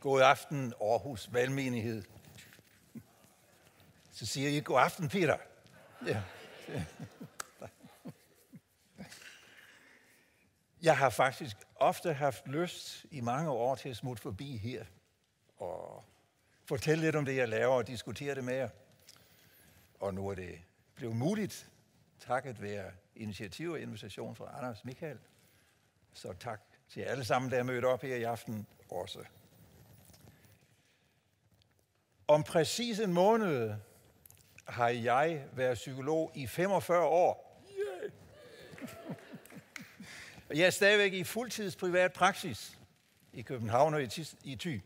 God aften, Aarhus Valgmenighed. Så siger I, god aften, Peter. Ja. Jeg har faktisk ofte haft lyst i mange år til at smutte forbi her og fortælle lidt om det, jeg laver og diskutere det med jer. Og nu er det blevet muligt, takket være initiativ og invitation fra Anders Michael. Så tak til alle sammen, der er mødt op her i aften også. Om præcis en måned har jeg været psykolog i 45 år. Yeah. Jeg er stadigvæk i fuldtids privat praksis i København og i Thy.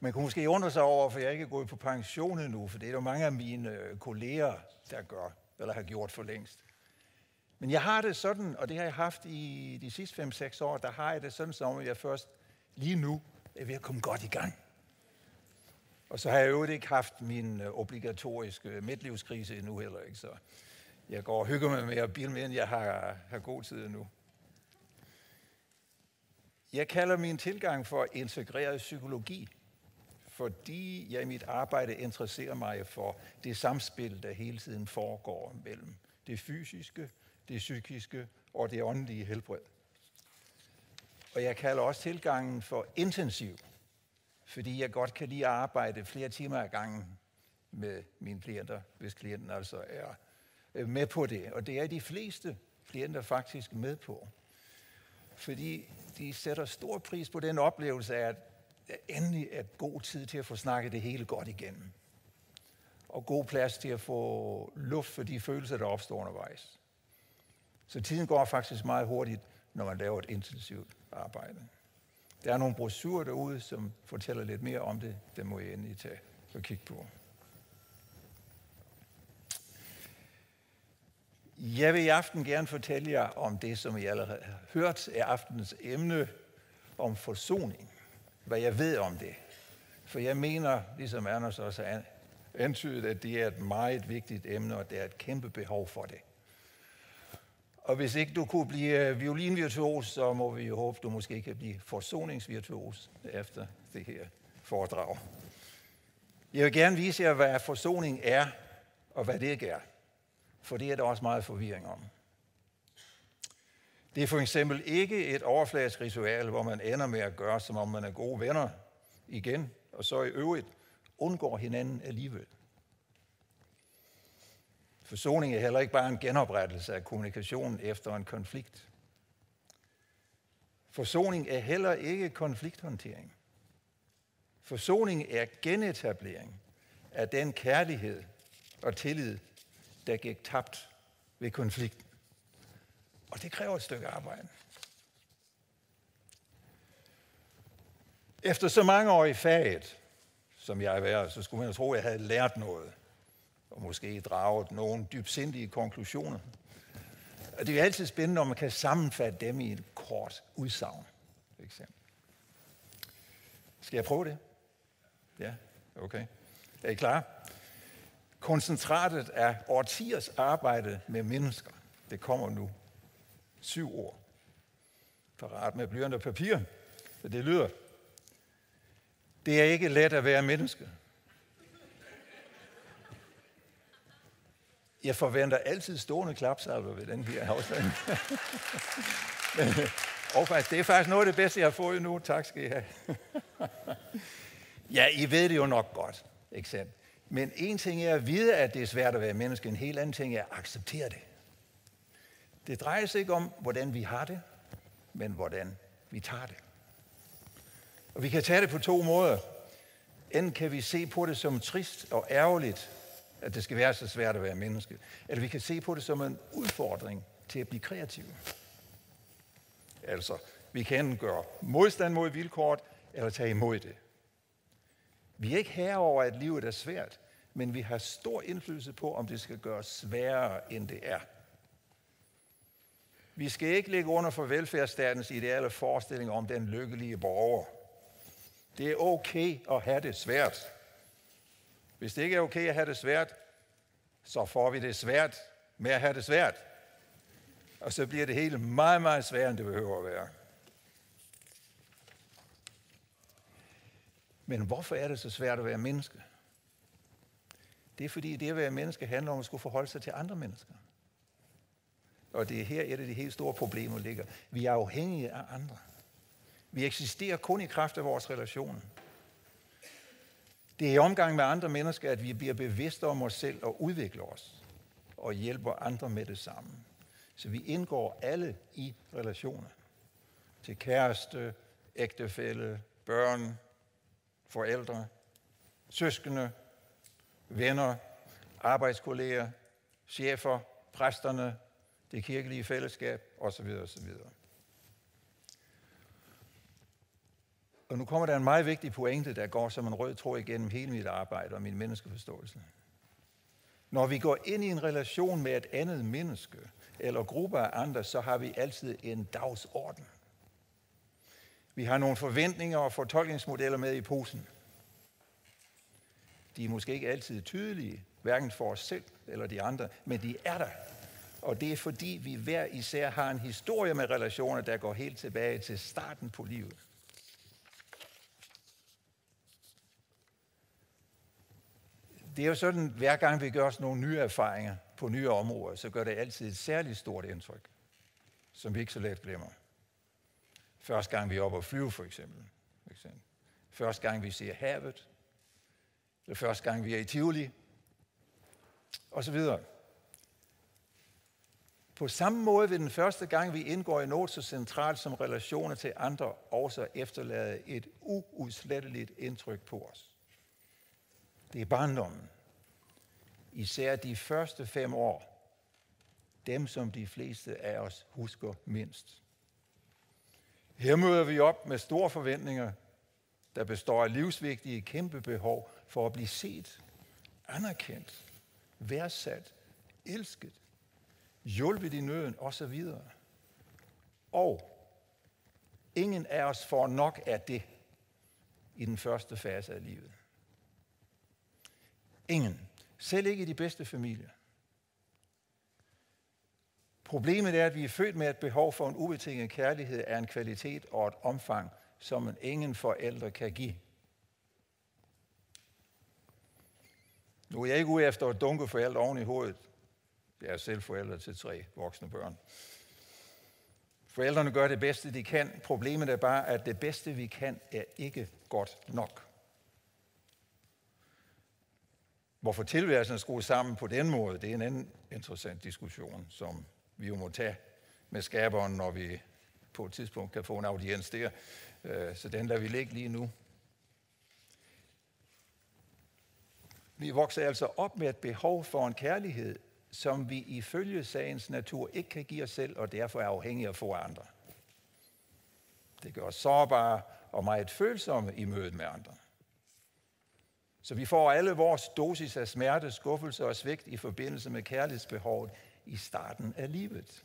Man kunne måske undre sig over, for jeg ikke er gået på pension endnu, for det er der mange af mine øh, kolleger, der gør, eller har gjort for længst. Men jeg har det sådan, og det har jeg haft i de sidste 5-6 år, der har jeg det sådan, som jeg først lige nu er ved at komme godt i gang. Og så har jeg jo ikke haft min øh, obligatoriske midtlivskrise endnu heller, ikke? så jeg går og hygger mig med at bilde mere, end jeg har, har god tid endnu. Jeg kalder min tilgang for integreret psykologi, fordi jeg i mit arbejde interesserer mig for det samspil, der hele tiden foregår mellem det fysiske, det psykiske og det åndelige helbred. Og jeg kalder også tilgangen for intensiv, fordi jeg godt kan lide at arbejde flere timer ad gangen med mine klienter, hvis klienten altså er øh, med på det. Og det er de fleste klienter faktisk med på. Fordi de sætter stor pris på den oplevelse af, at endelig er god tid til at få snakket det hele godt igennem. Og god plads til at få luft for de følelser, der opstår undervejs. Så tiden går faktisk meget hurtigt, når man laver et intensivt arbejde. Der er nogle brosurer derude, som fortæller lidt mere om det. Det må I endelig tage og kigge på. Jeg vil i aften gerne fortælle jer om det, som I allerede har hørt, er aftenens emne om forsoning. Hvad jeg ved om det. For jeg mener, ligesom Anders også har antydet, at det er et meget vigtigt emne, og der er et kæmpe behov for det. Og hvis ikke du kunne blive øh, violinvirtuos, så må vi jo håbe, du måske kan blive forsoningsvirtuos efter det her foredrag. Jeg vil gerne vise jer, hvad forsoning er, og hvad det ikke er. For det er der også meget forvirring om. Det er for eksempel ikke et overfladisk ritual, hvor man ender med at gøre, som om man er gode venner igen, og så i øvrigt undgår hinanden alligevel. Forsoning er heller ikke bare en genoprettelse af kommunikationen efter en konflikt. Forsoning er heller ikke konflikthåndtering. Forsoning er genetablering af den kærlighed og tillid, der gik tabt ved konflikten. Og det kræver et stykke arbejde. Efter så mange år i faget, som jeg er været, så skulle man tro, at jeg havde lært noget og måske draget nogle dybsindige konklusioner. Og det er jo altid spændende, når man kan sammenfatte dem i et kort udsagn, for eksempel. Skal jeg prøve det? Ja, okay. Er I klar? Koncentratet af årtiers arbejde med mennesker. Det kommer nu. Syv ord. Parat med blyant og papir. Så det lyder. Det er ikke let at være menneske. Jeg forventer altid stående klapsalver ved den her afstand. og faktisk, det er faktisk noget af det bedste, jeg har fået nu. Tak skal I have. ja, I ved det jo nok godt, ikke sandt? Men en ting er at vide, at det er svært at være menneske. En helt anden ting er at acceptere det. Det drejer sig ikke om, hvordan vi har det, men hvordan vi tager det. Og vi kan tage det på to måder. Enten kan vi se på det som trist og ærgerligt, at det skal være så svært at være menneske. Eller vi kan se på det som en udfordring til at blive kreativ. Altså, vi kan gøre modstand mod vilkåret, eller tage imod det. Vi er ikke herre over, at livet er svært, men vi har stor indflydelse på, om det skal gøres sværere, end det er. Vi skal ikke ligge under for velfærdsstatens ideale forestilling om den lykkelige borger. Det er okay at have det svært. Hvis det ikke er okay at have det svært, så får vi det svært med at have det svært. Og så bliver det hele meget, meget sværere, end det behøver at være. Men hvorfor er det så svært at være menneske? Det er fordi det at være menneske handler om at skulle forholde sig til andre mennesker. Og det er her et af de helt store problemer ligger. Vi er afhængige af andre. Vi eksisterer kun i kraft af vores relationer. Det er i omgang med andre mennesker, at vi bliver bevidste om os selv og udvikler os og hjælper andre med det samme. Så vi indgår alle i relationer. Til kæreste, ægtefælle, børn, forældre, søskende, venner, arbejdskolleger, chefer, præsterne, det kirkelige fællesskab osv. osv. Og nu kommer der en meget vigtig pointe, der går som en rød tråd igennem hele mit arbejde og min menneskeforståelse. Når vi går ind i en relation med et andet menneske eller gruppe af andre, så har vi altid en dagsorden. Vi har nogle forventninger og fortolkningsmodeller med i posen. De er måske ikke altid tydelige, hverken for os selv eller de andre, men de er der. Og det er fordi, vi hver især har en historie med relationer, der går helt tilbage til starten på livet. Det er jo sådan, hver gang vi gør os nogle nye erfaringer på nye områder, så gør det altid et særligt stort indtryk, som vi ikke så let glemmer. Første gang vi er oppe at flyve, for eksempel. For eksempel. Første gang vi ser havet. Eller første gang vi er i Tivoli. Og så videre. På samme måde vil den første gang, vi indgår i noget så centralt som relationer til andre, også efterlade et uudsletteligt indtryk på os. Det er barndommen. Især de første fem år. Dem, som de fleste af os husker mindst. Her møder vi op med store forventninger, der består af livsvigtige kæmpe behov for at blive set, anerkendt, værdsat, elsket, hjulpet i nøden osv. Og ingen af os får nok af det i den første fase af livet. Ingen. Selv ikke i de bedste familier. Problemet er, at vi er født med et behov for en ubetinget kærlighed af en kvalitet og et omfang, som ingen forældre kan give. Nu er jeg ikke ude efter at dunke forældre oven i hovedet. Jeg er selv forældre til tre voksne børn. Forældrene gør det bedste, de kan. Problemet er bare, at det bedste, vi kan, er ikke godt nok. Hvorfor tilværelsen er skruet sammen på den måde, det er en anden interessant diskussion, som vi jo må tage med skaberen, når vi på et tidspunkt kan få en audiens der. Øh, så den lader vi ligge lige nu. Vi vokser altså op med et behov for en kærlighed, som vi ifølge sagens natur ikke kan give os selv, og derfor er afhængige af få andre. Det gør os sårbare og meget følsomme i mødet med andre. Så vi får alle vores dosis af smerte, skuffelse og svigt i forbindelse med kærlighedsbehovet i starten af livet.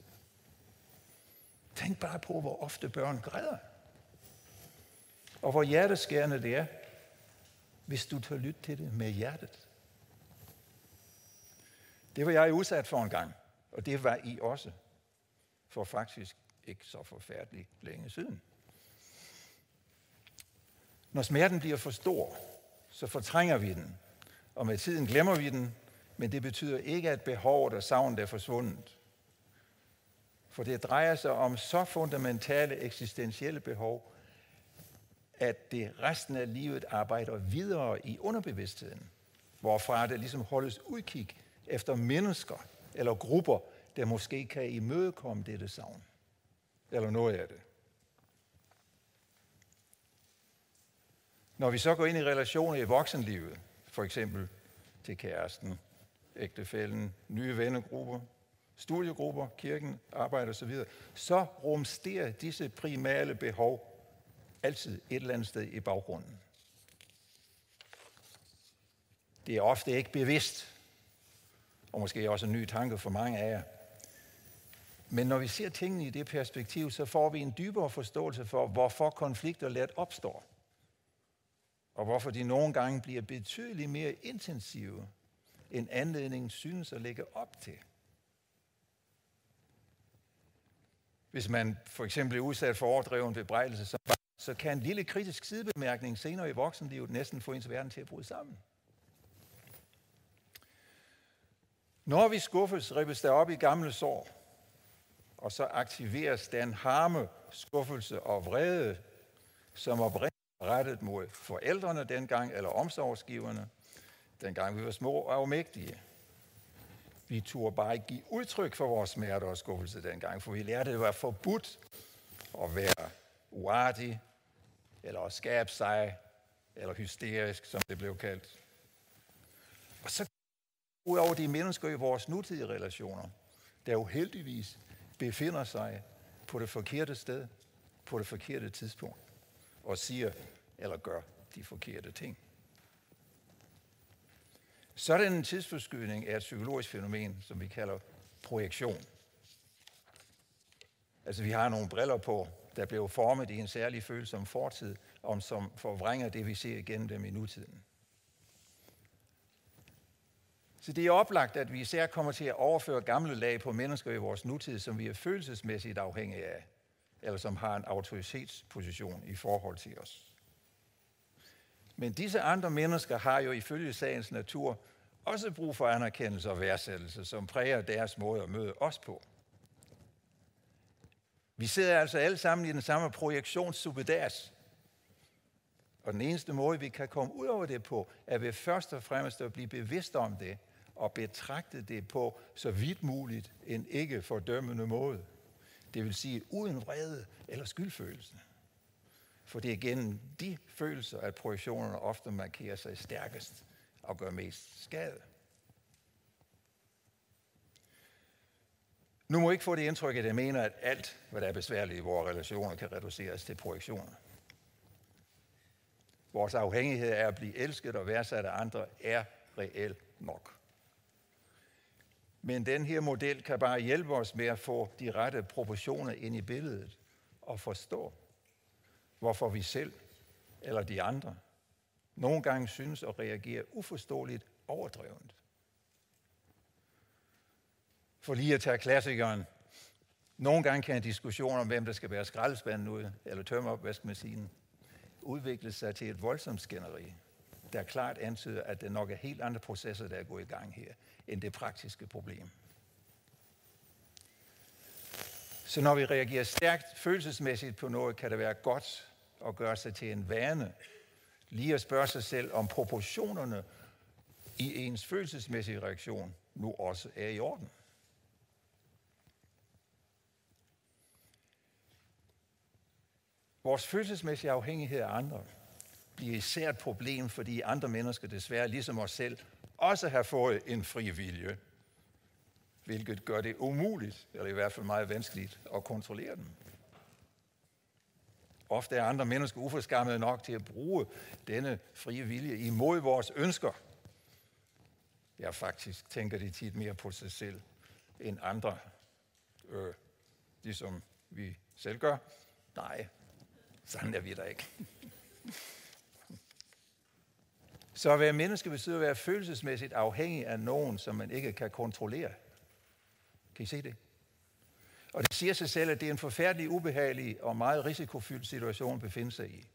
Tænk bare på, hvor ofte børn græder. Og hvor hjerteskærende det er, hvis du tør lytte til det med hjertet. Det var jeg udsat for en gang, og det var I også. For faktisk ikke så forfærdeligt længe siden. Når smerten bliver for stor, så fortrænger vi den, og med tiden glemmer vi den, men det betyder ikke, at behovet og savnet er forsvundet. For det drejer sig om så fundamentale eksistentielle behov, at det resten af livet arbejder videre i underbevidstheden, hvorfra det ligesom holdes udkig efter mennesker eller grupper, der måske kan imødekomme dette savn. Eller noget af det. Når vi så går ind i relationer i voksenlivet, for eksempel til kæresten, ægtefælden, nye vennegrupper, studiegrupper, kirken, arbejde osv., så rumsterer disse primale behov altid et eller andet sted i baggrunden. Det er ofte ikke bevidst, og måske også en ny tanke for mange af jer. Men når vi ser tingene i det perspektiv, så får vi en dybere forståelse for, hvorfor konflikter let opstår. Og hvorfor de nogle gange bliver betydeligt mere intensive, end anledningen synes at lægge op til. Hvis man for eksempel er udsat for overdreven bebrejdelse, som så kan en lille kritisk sidebemærkning senere i voksenlivet næsten få ens verden til at bryde sammen. Når vi skuffes, ribbes der op i gamle sår, og så aktiveres den harme, skuffelse og vrede, som oprindeligt rettet mod forældrene dengang, eller omsorgsgiverne, dengang vi var små og afmægtige. Vi turde bare ikke give udtryk for vores smerte og skuffelse dengang, for vi lærte, at det var forbudt at være uartig, eller at skabe sig, eller hysterisk, som det blev kaldt. Og så ud over de mennesker i vores nutidige relationer, der uheldigvis befinder sig på det forkerte sted, på det forkerte tidspunkt, og siger eller gør de forkerte ting. Sådan en tidsforskydning er et psykologisk fænomen, som vi kalder projektion. Altså vi har nogle briller på, der blev formet i en særlig om fortid, om som forvrænger det, vi ser igennem dem i nutiden. Så det er oplagt, at vi især kommer til at overføre gamle lag på mennesker i vores nutid, som vi er følelsesmæssigt afhængige af, eller som har en autoritetsposition i forhold til os. Men disse andre mennesker har jo ifølge sagens natur også brug for anerkendelse og værdsættelse, som præger deres måde at møde os på. Vi sidder altså alle sammen i den samme projektionssubedas. Og den eneste måde, vi kan komme ud over det på, er ved først og fremmest at blive bevidst om det, og betragte det på så vidt muligt en ikke fordømmende måde. Det vil sige uden vrede eller skyldfølelse. For det er gennem de følelser, at projektionerne ofte markerer sig stærkest og gør mest skade. Nu må I ikke få det indtryk, at jeg mener, at alt, hvad der er besværligt i vores relationer, kan reduceres til projektioner. Vores afhængighed af at blive elsket og værdsat af andre er reel nok. Men den her model kan bare hjælpe os med at få de rette proportioner ind i billedet og forstå, hvorfor vi selv eller de andre nogle gange synes at reagere uforståeligt overdrevent. For lige at tage klassikeren. Nogle gange kan en diskussion om, hvem der skal være skraldespanden ud, eller tømme opvaskemaskinen, udvikle sig til et voldsomt skænderi, der klart antyder, at det nok er helt andre processer, der er gået i gang her, end det praktiske problem. Så når vi reagerer stærkt følelsesmæssigt på noget, kan det være godt at gøre sig til en vane. Lige at spørge sig selv, om proportionerne i ens følelsesmæssige reaktion nu også er i orden. Vores følelsesmæssige afhængighed af andre bliver især et problem, fordi andre mennesker desværre, ligesom os selv, også har fået en fri vilje, hvilket gør det umuligt, eller i hvert fald meget vanskeligt, at kontrollere dem. Ofte er andre mennesker uforskammede nok til at bruge denne frie vilje imod vores ønsker. Ja, faktisk tænker de tit mere på sig selv end andre, øh, ligesom vi selv gør. Nej, sådan er vi da ikke. Så at være menneske betyder at være følelsesmæssigt afhængig af nogen, som man ikke kan kontrollere. Kan I se det? Og det siger sig selv, at det er en forfærdelig, ubehagelig og meget risikofyldt situation at befinde sig i.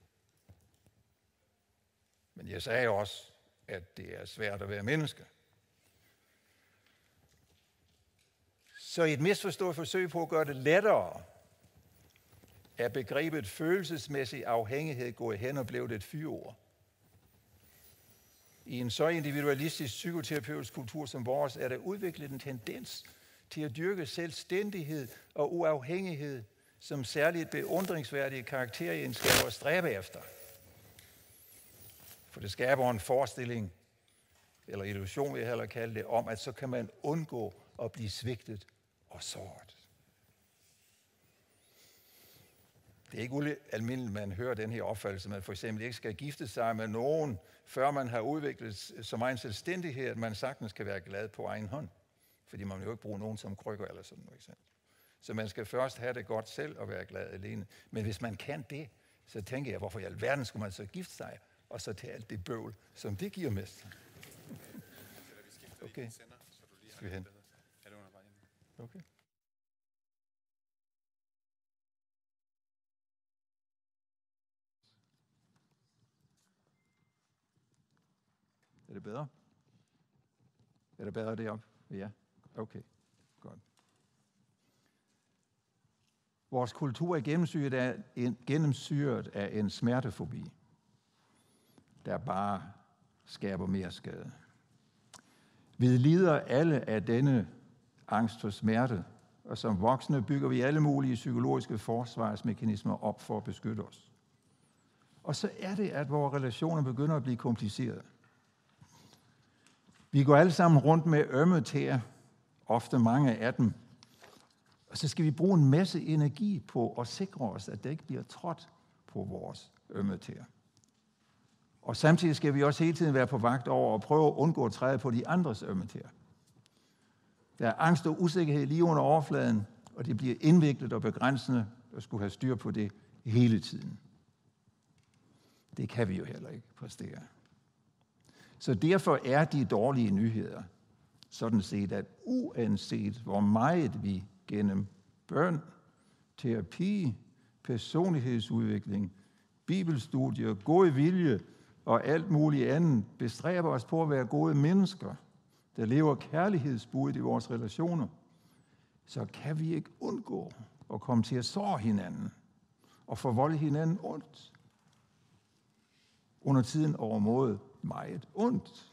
Men jeg sagde også, at det er svært at være menneske. Så i et misforstået forsøg på at gøre det lettere, er begrebet følelsesmæssig afhængighed gået hen og blevet et fyord. I en så individualistisk psykoterapeutisk kultur som vores, er der udviklet en tendens til at dyrke selvstændighed og uafhængighed som særligt beundringsværdige karakteregenskaber at stræbe efter. For det skaber en forestilling, eller illusion vil jeg heller kalde det, om at så kan man undgå at blive svigtet og såret. Det er ikke almindeligt, man hører den her opfattelse, at man for eksempel ikke skal gifte sig med nogen, før man har udviklet så meget selvstændighed, at man sagtens kan være glad på egen hånd. Fordi man vil jo ikke bruge nogen som krykker eller sådan noget. Ikke? Så man skal først have det godt selv og være glad alene. Men hvis man kan det, så tænker jeg, hvorfor i alverden skulle man så gifte sig, og så tage alt det bøvl, som det giver mest. okay. Skal vi hen? Okay. Er det bedre? Er det bedre deroppe? Ja okay, godt. Vores kultur er gennemsyret af en, gennemsyret af en smertefobi, der bare skaber mere skade. Vi lider alle af denne angst for smerte, og som voksne bygger vi alle mulige psykologiske forsvarsmekanismer op for at beskytte os. Og så er det, at vores relationer begynder at blive komplicerede. Vi går alle sammen rundt med ømme tæer, ofte mange af dem, og så skal vi bruge en masse energi på at sikre os, at det ikke bliver trådt på vores ømme tæer. Og samtidig skal vi også hele tiden være på vagt over og prøve at undgå at træde på de andres ømme tæer. Der er angst og usikkerhed lige under overfladen, og det bliver indviklet og begrænsende at skulle have styr på det hele tiden. Det kan vi jo heller ikke præstere. Så derfor er de dårlige nyheder sådan set, at uanset hvor meget vi gennem børn, terapi, personlighedsudvikling, bibelstudier, god vilje og alt muligt andet bestræber os på at være gode mennesker, der lever kærlighedsbudet i vores relationer, så kan vi ikke undgå at komme til at såre hinanden og forvolde hinanden ondt. Under tiden overmåde meget ondt.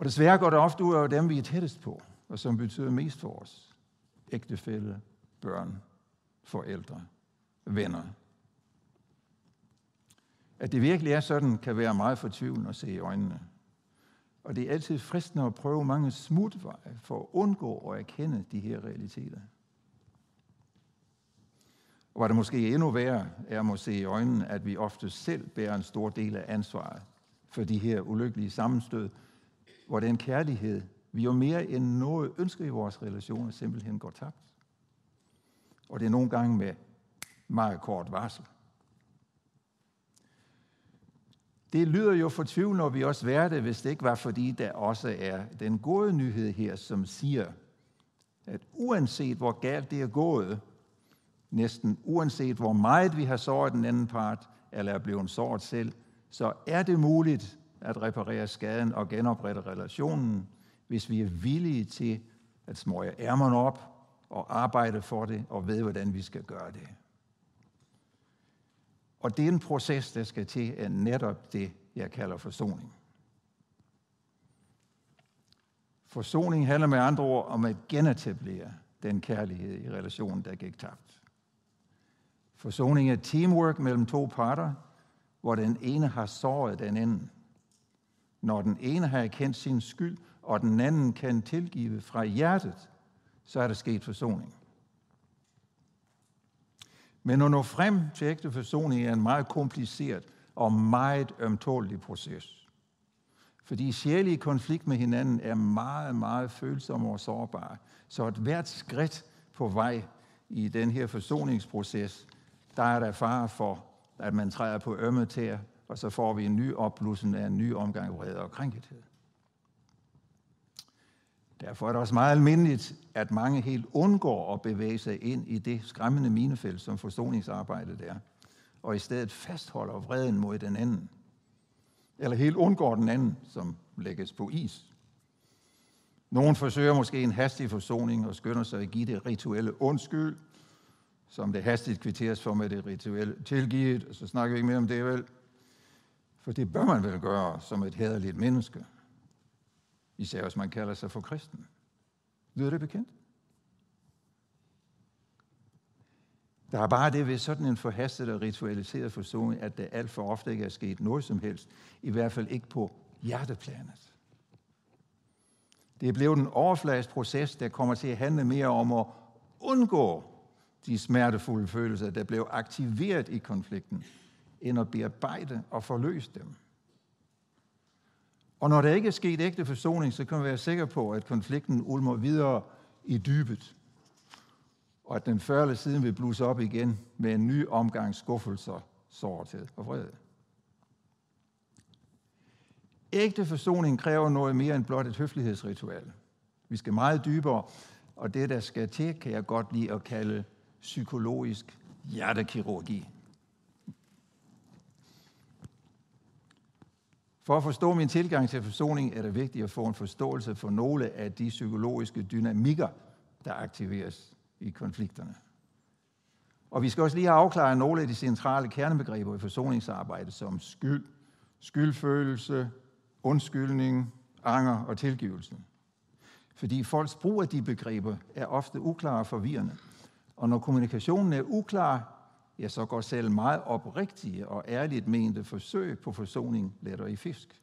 Og desværre går det ofte ud over dem, vi er tættest på, og som betyder mest for os. Ægtefælle, børn, forældre, venner. At det virkelig er sådan, kan være meget fortvivlende at se i øjnene. Og det er altid fristende at prøve mange smutveje for at undgå at erkende de her realiteter. Og hvad det måske endnu værre er at se i øjnene, at vi ofte selv bærer en stor del af ansvaret for de her ulykkelige sammenstød, hvor den kærlighed, vi jo mere end noget ønsker i vores relationer, simpelthen går tabt. Og det er nogle gange med meget kort varsel. Det lyder jo fortvivlende, når vi også være det, hvis det ikke var fordi, der også er den gode nyhed her, som siger, at uanset hvor galt det er gået, næsten uanset hvor meget vi har såret den anden part, eller er blevet såret selv, så er det muligt at reparere skaden og genoprette relationen, hvis vi er villige til at smøge ærmerne op og arbejde for det og ved, hvordan vi skal gøre det. Og det er en proces, der skal til af netop det, jeg kalder forsoning. Forsoning handler med andre ord om at genetablere den kærlighed i relationen, der gik tabt. Forsoning er teamwork mellem to parter, hvor den ene har såret den anden. Når den ene har erkendt sin skyld, og den anden kan tilgive fra hjertet, så er der sket forsoning. Men at nå frem til ægte forsoning er en meget kompliceret og meget ømtålig proces. Fordi sjælige konflikt med hinanden er meget, meget følsomme og sårbare. Så et hvert skridt på vej i den her forsoningsproces, der er der fare for, at man træder på ømme tæer, og så får vi en ny opblussen af en ny omgang vrede og krænkethed. Derfor er det også meget almindeligt, at mange helt undgår at bevæge sig ind i det skræmmende minefelt, som forsoningsarbejdet er, og i stedet fastholder vreden mod den anden. Eller helt undgår den anden, som lægges på is. Nogen forsøger måske en hastig forsoning og skynder sig at give det rituelle undskyld, som det hastigt kvitteres for med det rituelle tilgivet, og så snakker vi ikke mere om det vel. For det bør man vel gøre som et hederligt menneske. Især hvis man kalder sig for kristen. Lyder det bekendt? Der er bare det ved sådan en forhastet og ritualiseret forståelse, at det alt for ofte ikke er sket noget som helst. I hvert fald ikke på hjerteplanet. Det er blevet en overfladisk proces, der kommer til at handle mere om at undgå de smertefulde følelser, der blev aktiveret i konflikten, end at bearbejde og forløse dem. Og når der ikke er sket ægte forsoning, så kan man være sikker på, at konflikten ulmer videre i dybet. Og at den før eller siden vil bluse op igen med en ny omgang skuffelser, sårthed og vrede. Ægte forsoning kræver noget mere end blot et høflighedsritual. Vi skal meget dybere, og det, der skal til, kan jeg godt lide at kalde psykologisk hjertekirurgi. For at forstå min tilgang til forsoning, er det vigtigt at få en forståelse for nogle af de psykologiske dynamikker, der aktiveres i konflikterne. Og vi skal også lige have afklaret nogle af de centrale kernebegreber i forsoningsarbejdet, som skyld, skyldfølelse, undskyldning, anger og tilgivelse. Fordi folks brug af de begreber er ofte uklare og forvirrende. Og når kommunikationen er uklar, ja, så går selv meget oprigtige og ærligt mente forsøg på forsoning letter i fisk.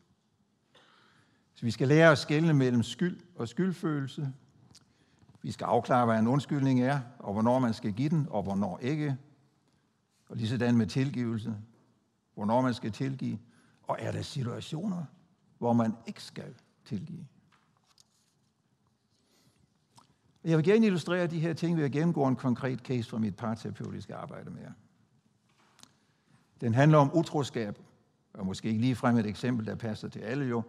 Så vi skal lære at skelne mellem skyld og skyldfølelse. Vi skal afklare, hvad en undskyldning er, og hvornår man skal give den, og hvornår ikke. Og lige sådan med tilgivelse. Hvornår man skal tilgive. Og er der situationer, hvor man ikke skal tilgive? Jeg vil gerne illustrere de her ting ved at gennemgå en konkret case fra mit parterapeutiske arbejde med jer. Den handler om utroskab, og måske ikke lige frem et eksempel, der passer til alle jo,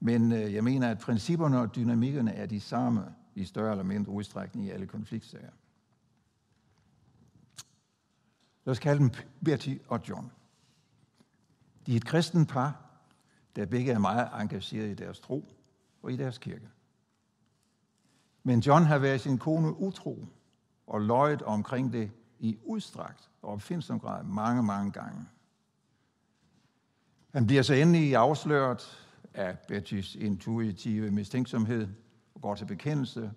men øh, jeg mener, at principperne og dynamikkerne er de samme i større eller mindre udstrækning i alle konfliktsager. Lad os kalde dem Betty og John. De er et kristen par, der begge er meget engageret i deres tro og i deres kirke. Men John har været sin kone utro og løjet omkring det i udstrakt og opfindsom grad mange, mange gange. Han bliver så endelig afsløret af Bettys intuitive mistænksomhed og går til bekendelse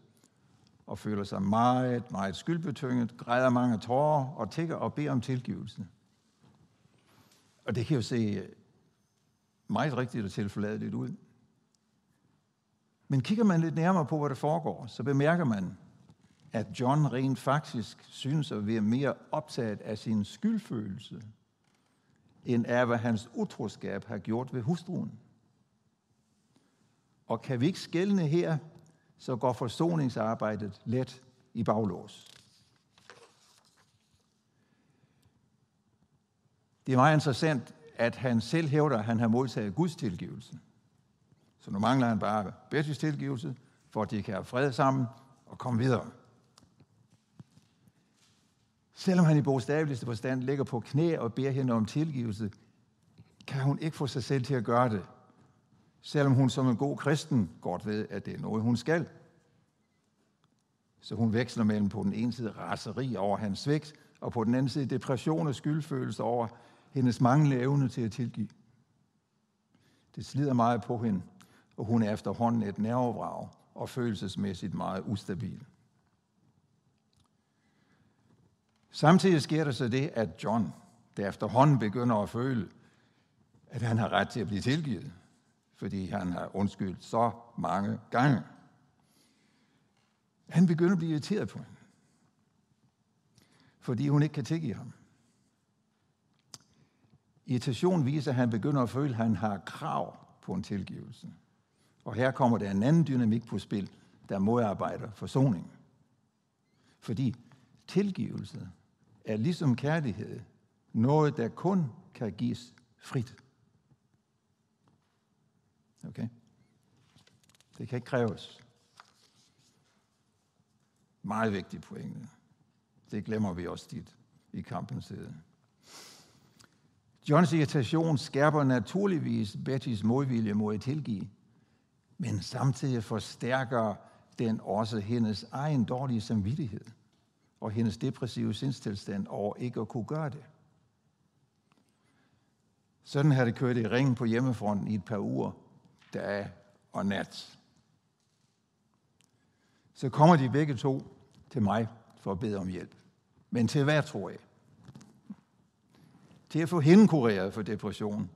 og føler sig meget, meget skyldbetynget, græder mange tårer og tigger og beder om tilgivelse. Og det kan jo se meget rigtigt og tilforladeligt ud. Men kigger man lidt nærmere på, hvad der foregår, så bemærker man, at John rent faktisk synes at være mere optaget af sin skyldfølelse, end af, hvad hans utroskab har gjort ved hustruen. Og kan vi ikke skælne her, så går forsoningsarbejdet let i baglås. Det er meget interessant, at han selv hævder, at han har modtaget Guds tilgivelse. Så nu mangler han bare Bettys tilgivelse, for at de kan have fred sammen og komme videre. Selvom han i bogstaveligste forstand ligger på knæ og beder hende om tilgivelse, kan hun ikke få sig selv til at gøre det. Selvom hun som en god kristen godt ved, at det er noget, hun skal. Så hun veksler mellem på den ene side raseri over hans svigt, og på den anden side depression og skyldfølelse over hendes manglende evne til at tilgive. Det slider meget på hende, og hun er efterhånden et nervevrag og følelsesmæssigt meget ustabil. Samtidig sker der så det, at John, der efterhånden begynder at føle, at han har ret til at blive tilgivet, fordi han har undskyldt så mange gange. Han begynder at blive irriteret på hende, fordi hun ikke kan tilgive ham. Irritation viser, at han begynder at føle, at han har krav på en tilgivelse. Og her kommer der en anden dynamik på spil, der modarbejder forsoning. Fordi tilgivelse er ligesom kærlighed noget, der kun kan gives frit. Okay? Det kan ikke kræves. Meget vigtig pointe. Det glemmer vi også tit i kampens side. Johns irritation skærper naturligvis Bettys modvilje mod at tilgive, men samtidig forstærker den også hendes egen dårlige samvittighed og hendes depressive sindstilstand over ikke at kunne gøre det. Sådan har det kørt i ringen på hjemmefronten i et par uger, dag og nat. Så kommer de begge to til mig for at bede om hjælp. Men til hvad, tror jeg? Til at få hende kureret for depression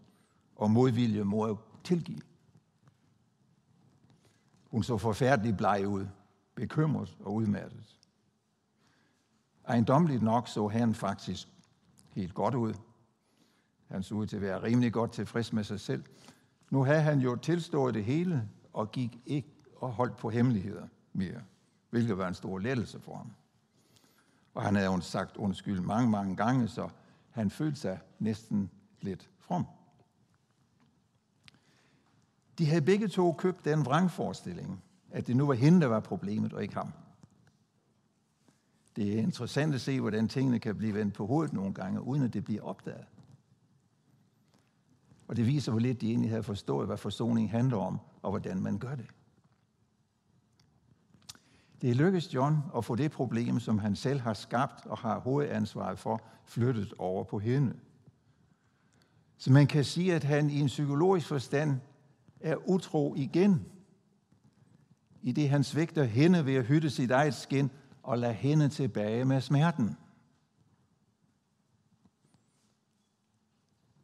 og modvilje mod at tilgive. Hun så forfærdeligt bleg ud, bekymret og udmattet. Ejendomligt nok så han faktisk helt godt ud. Han så ud til at være rimelig godt tilfreds med sig selv. Nu havde han jo tilstået det hele og gik ikke og holdt på hemmeligheder mere, hvilket var en stor lettelse for ham. Og han havde jo sagt undskyld mange, mange gange, så han følte sig næsten lidt from. De havde begge to købt den vrangforestilling, at det nu var hende, der var problemet, og ikke ham. Det er interessant at se, hvordan tingene kan blive vendt på hovedet nogle gange, uden at det bliver opdaget. Og det viser, hvor lidt de egentlig havde forstået, hvad forsoning handler om, og hvordan man gør det. Det lykkedes John at få det problem, som han selv har skabt og har hovedansvaret for, flyttet over på hende. Så man kan sige, at han i en psykologisk forstand er utro igen, i det han svigter hende ved at hytte sit eget skin og lade hende tilbage med smerten.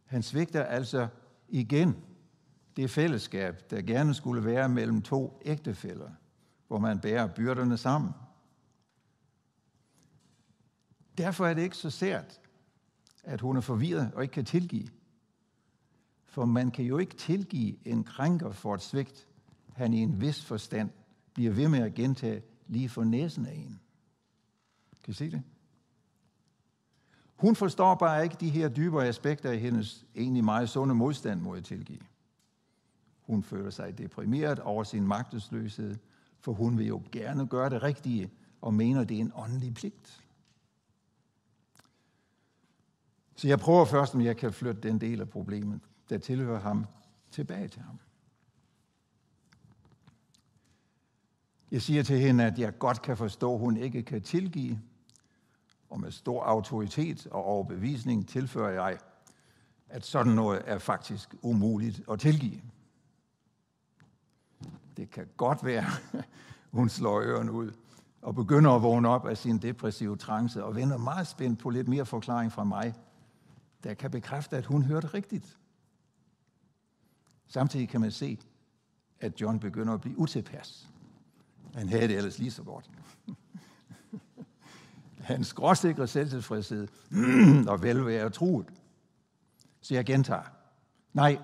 Han svigter altså igen det fællesskab, der gerne skulle være mellem to ægtefæller, hvor man bærer byrderne sammen. Derfor er det ikke så sært, at hun er forvirret og ikke kan tilgive. For man kan jo ikke tilgive en krænker for et svigt, han i en vis forstand bliver ved med at gentage lige for næsen af en. Kan I se det? Hun forstår bare ikke de her dybere aspekter af hendes egentlig meget sunde modstand mod at tilgive. Hun føler sig deprimeret over sin magtesløshed, for hun vil jo gerne gøre det rigtige og mener, det er en åndelig pligt. Så jeg prøver først, om jeg kan flytte den del af problemet, der tilhører ham, tilbage til ham. Jeg siger til hende, at jeg godt kan forstå, at hun ikke kan tilgive, og med stor autoritet og overbevisning tilfører jeg, at sådan noget er faktisk umuligt at tilgive. Det kan godt være, hun slår ørerne ud og begynder at vågne op af sin depressive trance og vender meget spændt på lidt mere forklaring fra mig, der kan bekræfte, at hun hørte rigtigt. Samtidig kan man se, at John begynder at blive utilpas. Han havde det ellers lige så godt. Hans gråsikre selvtilfredshed og velvære er truet. Så jeg gentager. Nej,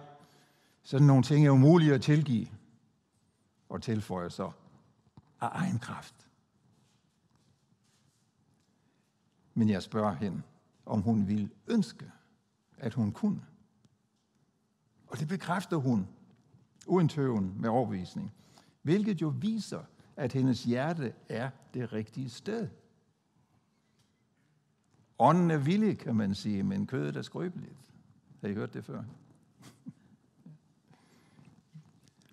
sådan nogle ting er umulige at tilgive. Og tilføjer så af egen kraft. Men jeg spørger hende, om hun vil ønske, at hun kunne. Og det bekræfter hun, uden tøven med overbevisning. Hvilket jo viser, at hendes hjerte er det rigtige sted. Ånden er villig, kan man sige, men kødet er skrøbeligt. Har I hørt det før?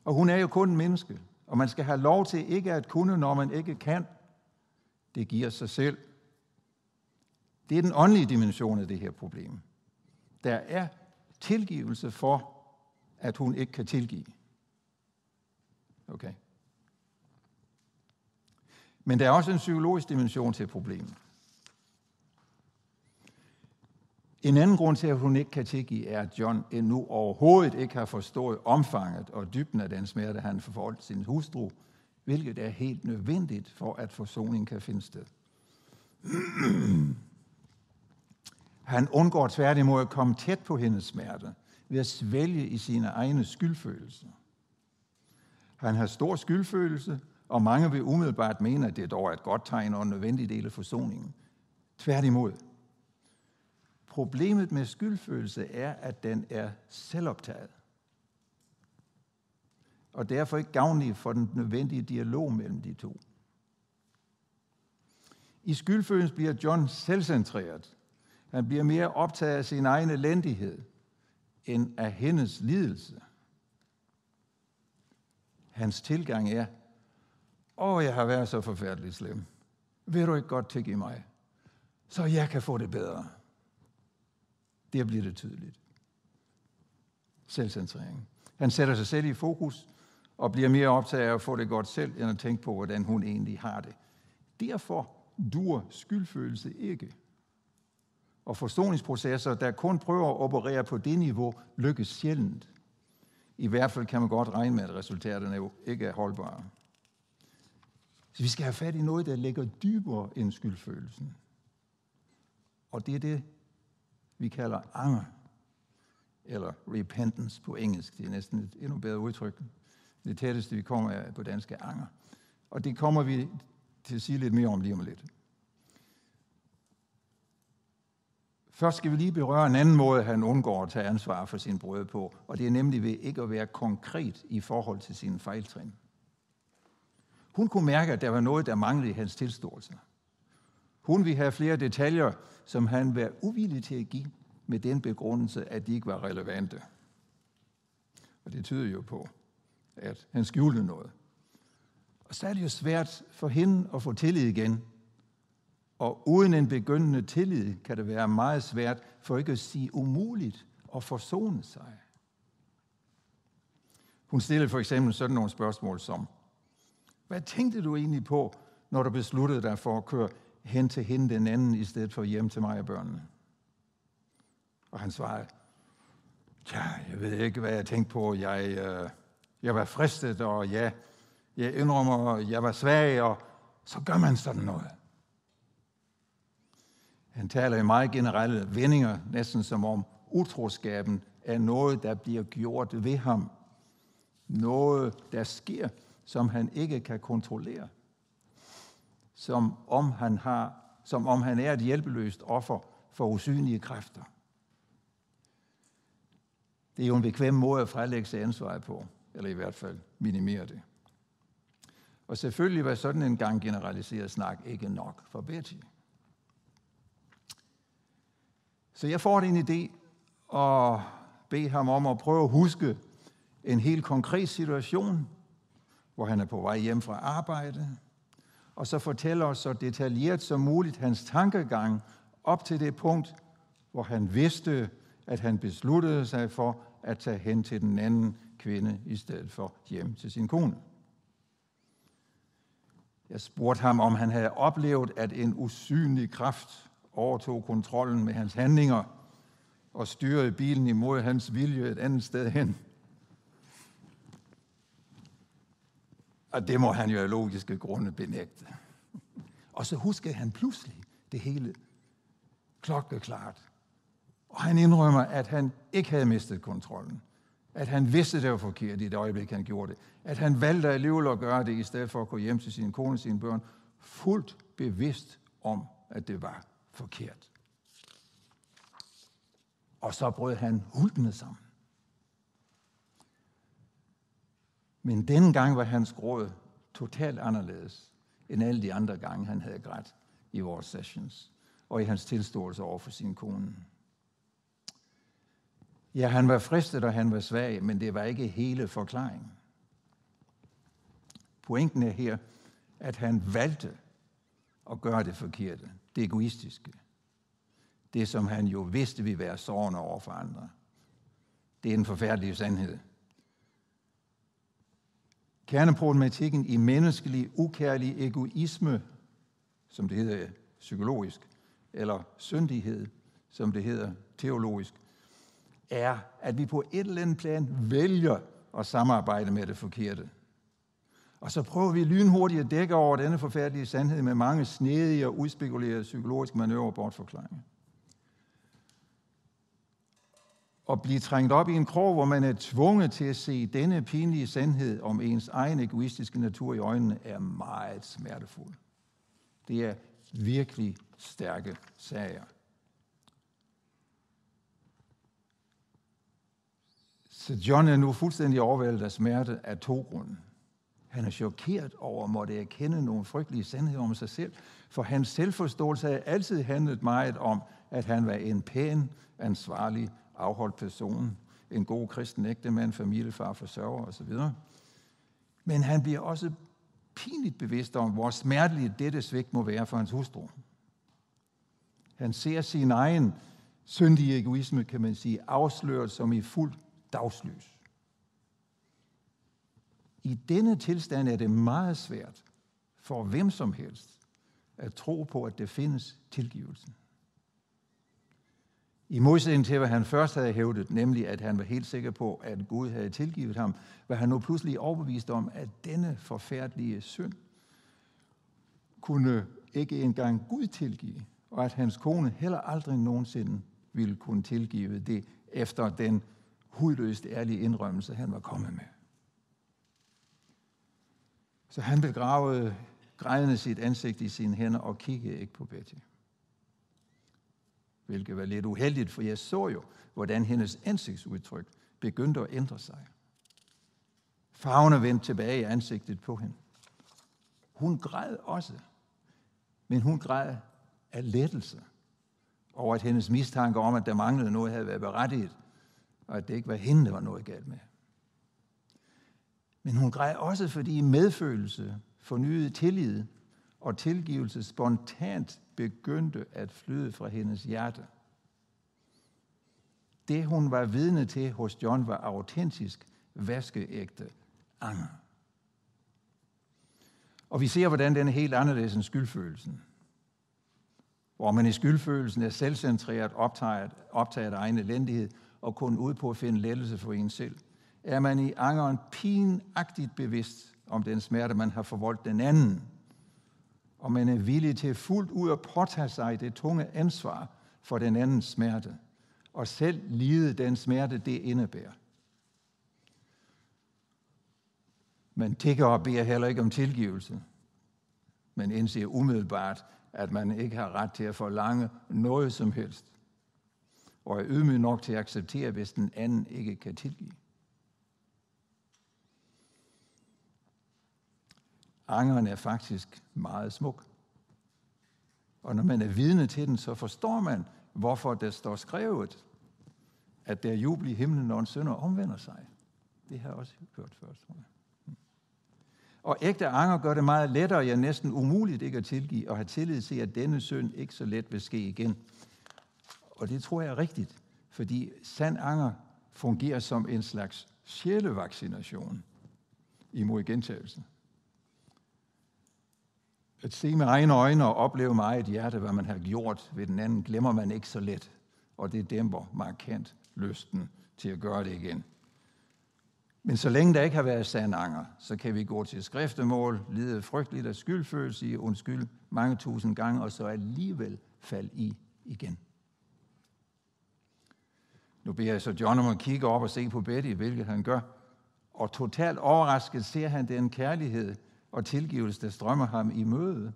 Og hun er jo kun en menneske, og man skal have lov til ikke at kunne, når man ikke kan. Det giver sig selv. Det er den åndelige dimension af det her problem. Der er tilgivelse for, at hun ikke kan tilgive. Okay. Men der er også en psykologisk dimension til problemet. En anden grund til, at hun ikke kan tilgive, er, at John endnu overhovedet ikke har forstået omfanget og dybden af den smerte, han forvoldt sin hustru, hvilket er helt nødvendigt for, at forsoning kan finde sted. Han undgår tværtimod at komme tæt på hendes smerte ved at svælge i sine egne skyldfølelser. Han har stor skyldfølelse, og mange vil umiddelbart mene, at det dog er et godt tegn og en nødvendig del af forsoningen. Tværtimod. Problemet med skyldfølelse er, at den er selvoptaget. Og derfor ikke gavnlig for den nødvendige dialog mellem de to. I skyldfølelsen bliver John selvcentreret. Han bliver mere optaget af sin egen elendighed end af hendes lidelse. Hans tilgang er, åh, jeg har været så forfærdelig slem. Vil du ikke godt tilgive mig? Så jeg kan få det bedre. Der bliver det tydeligt. Selvcentrering. Han sætter sig selv i fokus og bliver mere optaget af at få det godt selv, end at tænke på, hvordan hun egentlig har det. Derfor dur skyldfølelse ikke. Og forsoningsprocesser, der kun prøver at operere på det niveau, lykkes sjældent. I hvert fald kan man godt regne med, at resultaterne jo ikke er holdbare. Så vi skal have fat i noget, der ligger dybere end skyldfølelsen. Og det er det, vi kalder anger, eller repentance på engelsk. Det er næsten et endnu bedre udtryk. Det tætteste, vi kommer på dansk, er anger. Og det kommer vi til at sige lidt mere om lige om lidt. Først skal vi lige berøre en anden måde, han undgår at tage ansvar for sin brød på, og det er nemlig ved ikke at være konkret i forhold til sine fejltrin. Hun kunne mærke, at der var noget, der manglede i hans tilståelse. Hun ville have flere detaljer, som han var uvillig til at give med den begrundelse, at de ikke var relevante. Og det tyder jo på, at han skjulte noget. Og så er det jo svært for hende at få tillid igen. Og uden en begyndende tillid kan det være meget svært, for ikke at sige umuligt, at forsone sig. Hun stillede for eksempel sådan nogle spørgsmål som, hvad tænkte du egentlig på, når du besluttede dig for at køre hen til hende den anden, i stedet for hjem til mig og børnene? Og han svarede, ja, jeg ved ikke, hvad jeg tænkte på. Jeg, øh, jeg var fristet, og ja, jeg indrømmer, jeg var svag, og så gør man sådan noget. Han taler i meget generelle vendinger, næsten som om utroskaben er noget, der bliver gjort ved ham. Noget, der sker, som han ikke kan kontrollere. Som om han, har, som om han er et hjælpeløst offer for usynlige kræfter. Det er jo en bekvem måde at frelægge sig ansvaret på, eller i hvert fald minimere det. Og selvfølgelig var sådan en gang generaliseret snak ikke nok for Betty. Så jeg får en idé og bede ham om at prøve at huske en helt konkret situation, hvor han er på vej hjem fra arbejde, og så fortæller os så detaljeret som muligt hans tankegang op til det punkt, hvor han vidste, at han besluttede sig for at tage hen til den anden kvinde i stedet for hjem til sin kone. Jeg spurgte ham, om han havde oplevet, at en usynlig kraft overtog kontrollen med hans handlinger og styrede bilen imod hans vilje et andet sted hen. Og det må han jo af logiske grunde benægte. Og så huskede han pludselig det hele klokkeklart. Og han indrømmer, at han ikke havde mistet kontrollen. At han vidste, det var forkert i det øjeblik, han gjorde det. At han valgte alligevel at gøre det, i stedet for at gå hjem til sin kone og sine børn, fuldt bevidst om, at det var forkert. Og så brød han hultende sammen. Men denne gang var hans gråd totalt anderledes end alle de andre gange, han havde grædt i vores sessions og i hans tilståelse over for sin kone. Ja, han var fristet, og han var svag, men det var ikke hele forklaringen. Pointen er her, at han valgte at gøre det forkerte, det egoistiske. Det, som han jo vidste ville være sårende over for andre. Det er en forfærdelig sandhed. Kerneproblematikken i menneskelig, ukærlig egoisme, som det hedder psykologisk, eller syndighed, som det hedder teologisk, er, at vi på et eller andet plan vælger at samarbejde med det forkerte. Og så prøver vi lynhurtigt at dække over denne forfærdelige sandhed med mange snedige og udspekulerede psykologiske manøvrer og bortforklaringer. Og blive trængt op i en krog, hvor man er tvunget til at se denne pinlige sandhed om ens egen egoistiske natur i øjnene, er meget smertefuld. Det er virkelig stærke sager. Så John er nu fuldstændig overvældet af smerte af to grunde. Han er chokeret over at måtte erkende nogle frygtelige sandheder om sig selv, for hans selvforståelse havde altid handlet meget om, at han var en pæn, ansvarlig, afholdt person, en god kristen ægtemand, familiefar, forsørger osv. Men han bliver også pinligt bevidst om, hvor smerteligt dette svigt må være for hans hustru. Han ser sin egen syndige egoisme, kan man sige, afsløret som i fuld dagslys. I denne tilstand er det meget svært for hvem som helst at tro på, at det findes tilgivelsen. I modsætning til, hvad han først havde hævdet, nemlig at han var helt sikker på, at Gud havde tilgivet ham, var han nu pludselig overbevist om, at denne forfærdelige synd kunne ikke engang Gud tilgive, og at hans kone heller aldrig nogensinde ville kunne tilgive det efter den hudløst ærlige indrømmelse, han var kommet med. Så han begravede grædende sit ansigt i sine hænder og kiggede ikke på Betty. Hvilket var lidt uheldigt, for jeg så jo, hvordan hendes ansigtsudtryk begyndte at ændre sig. Farverne vendte tilbage i ansigtet på hende. Hun græd også, men hun græd af lettelse over, at hendes mistanke om, at der manglede noget, havde været berettiget, og at det ikke var hende, der var noget galt med. Men hun græd også, fordi medfølelse, fornyet tillid og tilgivelse spontant begyndte at flyde fra hendes hjerte. Det, hun var vidne til hos John, var autentisk, vaskeægte anger. Og vi ser, hvordan den er helt anderledes end skyldfølelsen. Hvor man i skyldfølelsen er selvcentreret, optaget, optaget af egen elendighed og kun ud på at finde lettelse for en selv. Er man i angeren pinagtigt bevidst om den smerte, man har forvoldt den anden, og man er villig til fuldt ud at påtage sig det tunge ansvar for den andens smerte, og selv lide den smerte, det indebærer. Man tigger og beder heller ikke om tilgivelse, men indser umiddelbart, at man ikke har ret til at forlange noget som helst, og er ydmyg nok til at acceptere, hvis den anden ikke kan tilgive. Angeren er faktisk meget smuk. Og når man er vidne til den, så forstår man, hvorfor der står skrevet, at der er jubel i himlen, når en sønder omvender sig. Det har jeg også hørt før, tror jeg. Hm. Og ægte anger gør det meget lettere, ja næsten umuligt ikke at tilgive, og have tillid til, at denne synd ikke så let vil ske igen. Og det tror jeg er rigtigt, fordi sand anger fungerer som en slags sjælevaccination imod gentagelsen. At se med egne øjne og opleve med eget hjerte, hvad man har gjort ved den anden, glemmer man ikke så let. Og det dæmper markant lysten til at gøre det igen. Men så længe der ikke har været sandanger, så kan vi gå til skriftemål, lide frygteligt af skyldfølelse i undskyld mange tusind gange, og så alligevel falde i igen. Nu beder jeg så John om at kigge op og se på Betty, hvilket han gør. Og totalt overrasket ser han den kærlighed og tilgivelse, der strømmer ham i møde.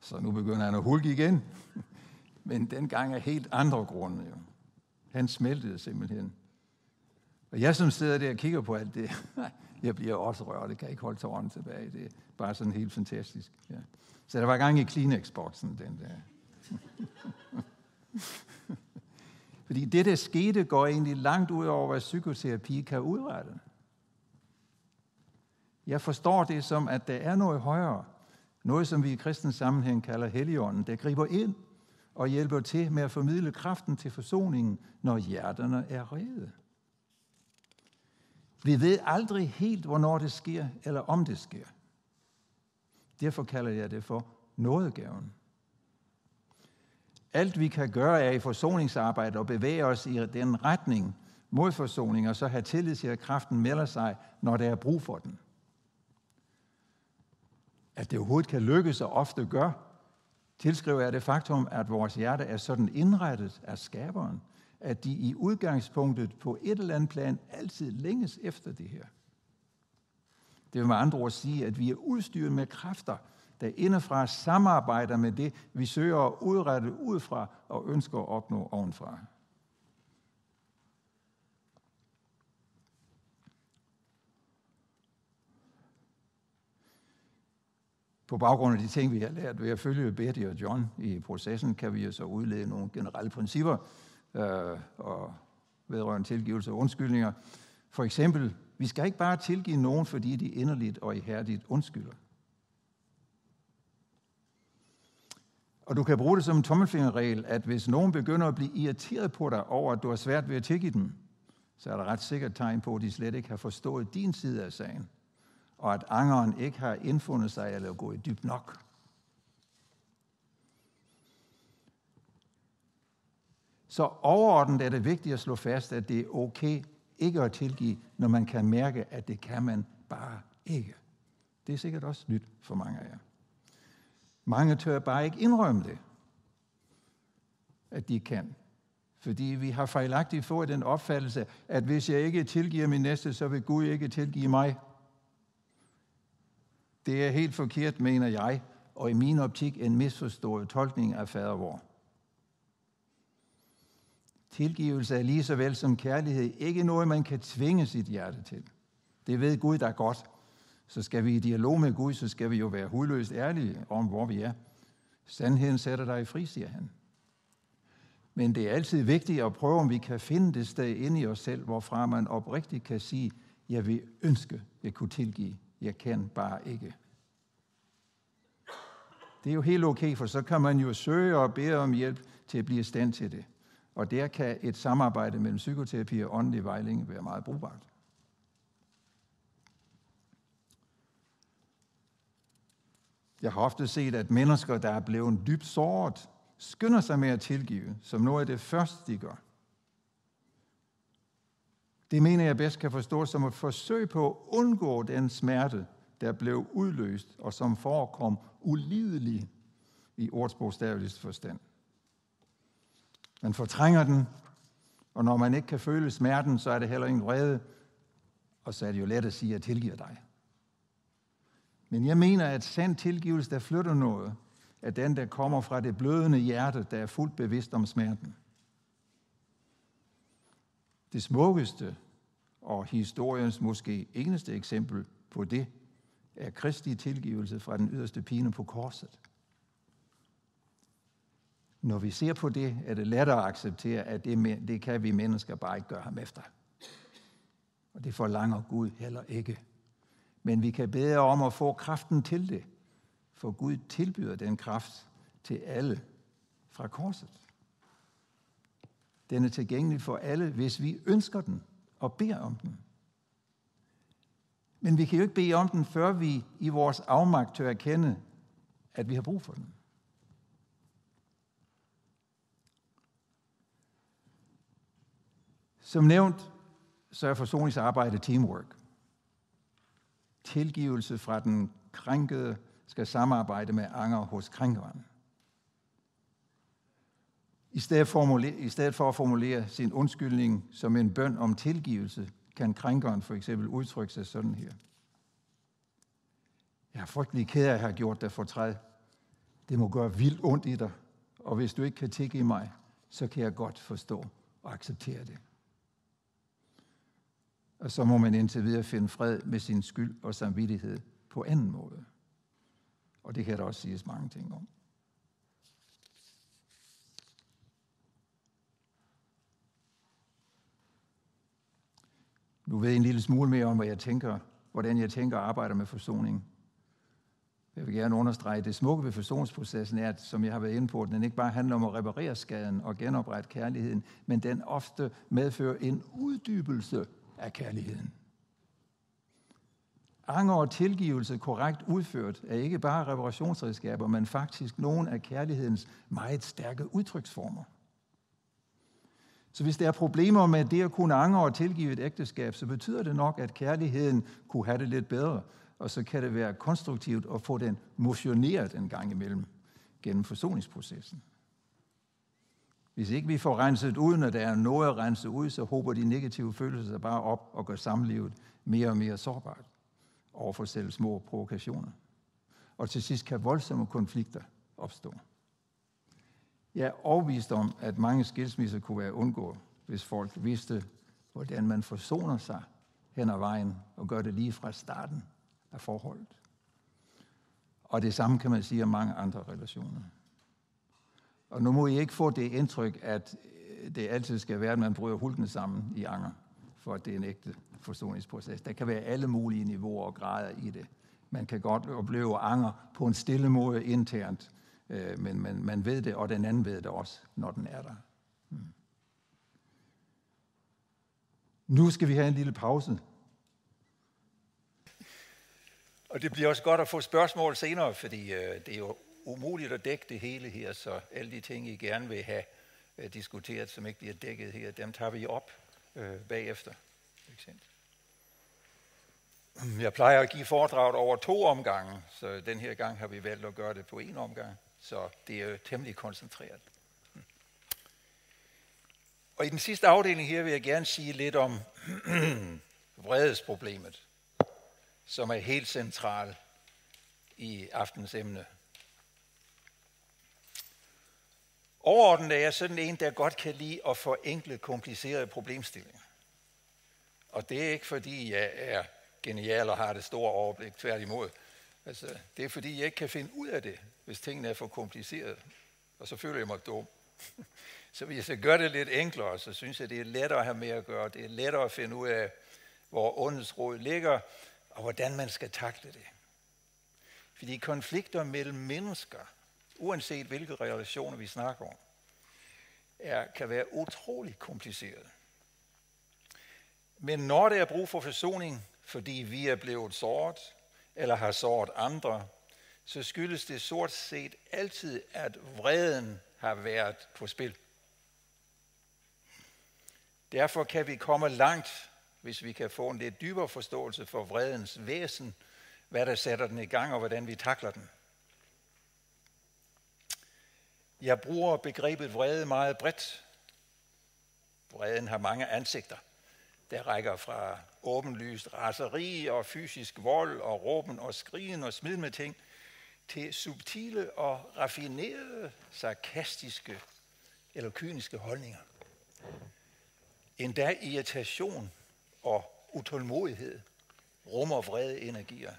Så nu begynder han at hulke igen. Men dengang er helt andre grunde. Jo. Han smeltede simpelthen. Og jeg som sidder der og kigger på alt det, jeg bliver også rørt, det kan ikke holde tårerne tilbage. Det er bare sådan helt fantastisk. Ja. Så der var gang i Kleenex-boksen den der. Fordi det, der skete, går egentlig langt ud over, hvad psykoterapi kan udrette. Jeg forstår det som, at der er noget højere. Noget, som vi i kristens sammenhæng kalder Helligånden, der griber ind og hjælper til med at formidle kraften til forsoningen, når hjerterne er rede. Vi ved aldrig helt, hvornår det sker, eller om det sker. Derfor kalder jeg det for nådegaven. Alt vi kan gøre er i forsoningsarbejde og bevæge os i den retning mod forsoning, og så have tillid til, at kraften melder sig, når der er brug for den. At det overhovedet kan lykkes, og ofte gør, tilskriver jeg det faktum, at vores hjerte er sådan indrettet af skaberen, at de i udgangspunktet på et eller andet plan altid længes efter det her. Det vil med andre ord sige, at vi er udstyret med kræfter, der indefra samarbejder med det, vi søger at udrette udefra og ønsker at opnå ovenfra. På baggrund af de ting, vi har lært ved at følge Betty og John i processen, kan vi jo så udlede nogle generelle principper øh, og vedrørende tilgivelse og undskyldninger. For eksempel, vi skal ikke bare tilgive nogen, fordi de inderligt og ihærdigt undskylder. Og du kan bruge det som en tommelfingerregel, at hvis nogen begynder at blive irriteret på dig over, at du har svært ved at tilgive dem, så er der ret sikkert tegn på, at de slet ikke har forstået din side af sagen, og at angeren ikke har indfundet sig eller gået dybt nok. Så overordnet er det vigtigt at slå fast, at det er okay ikke at tilgive, når man kan mærke, at det kan man bare ikke. Det er sikkert også nyt for mange af jer. Mange tør bare ikke indrømme det, at de kan. Fordi vi har fejlagtigt fået den opfattelse, at hvis jeg ikke tilgiver min næste, så vil Gud ikke tilgive mig. Det er helt forkert, mener jeg, og i min optik en misforstået tolkning af fadervor. Tilgivelse er lige så vel som kærlighed ikke noget, man kan tvinge sit hjerte til. Det ved Gud da godt. Så skal vi i dialog med Gud, så skal vi jo være hudløst ærlige om, hvor vi er. Sandheden sætter dig fri, siger han. Men det er altid vigtigt at prøve, om vi kan finde det sted inde i os selv, hvorfra man oprigtigt kan sige, Jeg vil ønske, jeg kunne tilgive. Jeg kan bare ikke. Det er jo helt okay, for så kan man jo søge og bede om hjælp til at blive i stand til det. Og der kan et samarbejde mellem psykoterapi og åndelig vejledning være meget brugbart. Jeg har ofte set, at mennesker, der er blevet dybt såret, skynder sig med at tilgive, som noget af det første, de gør. Det mener jeg bedst kan forstås som et forsøg på at undgå den smerte, der blev udløst og som forekom ulidelig i ordsbogstaveligste forstand. Man fortrænger den, og når man ikke kan føle smerten, så er det heller ingen vrede, og så er det jo let at sige, at jeg tilgiver dig. Men jeg mener, at sand tilgivelse, der flytter noget, er den, der kommer fra det blødende hjerte, der er fuldt bevidst om smerten. Det smukkeste og historiens måske eneste eksempel på det, er Kristi tilgivelse fra den yderste pine på korset. Når vi ser på det, er det lettere at acceptere, at det, det kan vi mennesker bare ikke gøre ham efter. Og det forlanger Gud heller ikke. Men vi kan bede om at få kraften til det, for Gud tilbyder den kraft til alle fra korset. Den er tilgængelig for alle, hvis vi ønsker den og beder om den. Men vi kan jo ikke bede om den, før vi i vores afmagt tør erkende, at vi har brug for den. Som nævnt, så er forsoningsarbejde teamwork. Tilgivelse fra den krænkede skal samarbejde med anger hos krænkeren. I stedet, for, I stedet for at formulere sin undskyldning som en bøn om tilgivelse, kan krænkeren for eksempel udtrykke sig sådan her. Jeg er frygtelig ked af at have gjort dig fortræd. Det må gøre vildt ondt i dig, og hvis du ikke kan tilgive mig, så kan jeg godt forstå og acceptere det. Og så må man indtil videre finde fred med sin skyld og samvittighed på anden måde. Og det kan der også siges mange ting om. Nu ved jeg en lille smule mere om, hvad jeg tænker, hvordan jeg tænker og arbejder med forsoning. Jeg vil gerne understrege, at det smukke ved forsoningsprocessen er, at, som jeg har været inde på, at den ikke bare handler om at reparere skaden og genoprette kærligheden, men den ofte medfører en uddybelse af kærligheden. Anger og tilgivelse korrekt udført er ikke bare reparationsredskaber, men faktisk nogle af kærlighedens meget stærke udtryksformer. Så hvis der er problemer med det at kunne angre og tilgive et ægteskab, så betyder det nok, at kærligheden kunne have det lidt bedre, og så kan det være konstruktivt at få den motioneret en gang imellem gennem forsoningsprocessen. Hvis ikke vi får renset ud, når der er noget at rense ud, så håber de negative følelser sig bare op og gør samlivet mere og mere sårbart over for selv små provokationer. Og til sidst kan voldsomme konflikter opstå. Jeg er overbevist om, at mange skilsmisser kunne være undgået, hvis folk vidste, hvordan man forsoner sig hen ad vejen og gør det lige fra starten af forholdet. Og det samme kan man sige om mange andre relationer. Og nu må I ikke få det indtryk, at øh, det altid skal være, at man bryder hulkene sammen i anger, for at det er en ægte forsoningsproces. Der kan være alle mulige niveauer og grader i det. Man kan godt opleve anger på en stille måde internt, øh, men man, man ved det, og den anden ved det også, når den er der. Hmm. Nu skal vi have en lille pause. Og det bliver også godt at få spørgsmål senere, fordi øh, det er jo umuligt at dække det hele her, så alle de ting, I gerne vil have øh, diskuteret, som ikke bliver dækket her, dem tager vi op øh, bagefter. Jeg plejer at give foredraget over to omgange, så den her gang har vi valgt at gøre det på en omgang, så det er jo temmelig koncentreret. Hmm. Og i den sidste afdeling her vil jeg gerne sige lidt om vredesproblemet, som er helt central i aftens emne. Overordnet er jeg sådan en, der godt kan lide at forenkle komplicerede problemstillinger. Og det er ikke fordi, jeg er genial og har det store overblik, tværtimod. Altså, det er fordi, jeg ikke kan finde ud af det, hvis tingene er for komplicerede. Og så føler jeg mig dum. Så hvis jeg gør det lidt enklere, så synes jeg, det er lettere at have med at gøre. Det er lettere at finde ud af, hvor ondets råd ligger, og hvordan man skal takle det. Fordi konflikter mellem mennesker, uanset hvilke relationer vi snakker om, er, kan være utrolig kompliceret. Men når der er brug for forsoning, fordi vi er blevet såret, eller har såret andre, så skyldes det sort set altid, at vreden har været på spil. Derfor kan vi komme langt, hvis vi kan få en lidt dybere forståelse for vredens væsen, hvad der sætter den i gang og hvordan vi takler den. Jeg bruger begrebet vrede meget bredt. Vreden har mange ansigter. Der rækker fra åbenlyst raseri og fysisk vold og råben og skrigen og smid med ting, til subtile og raffinerede, sarkastiske eller kyniske holdninger. Endda irritation og utålmodighed rummer vrede energier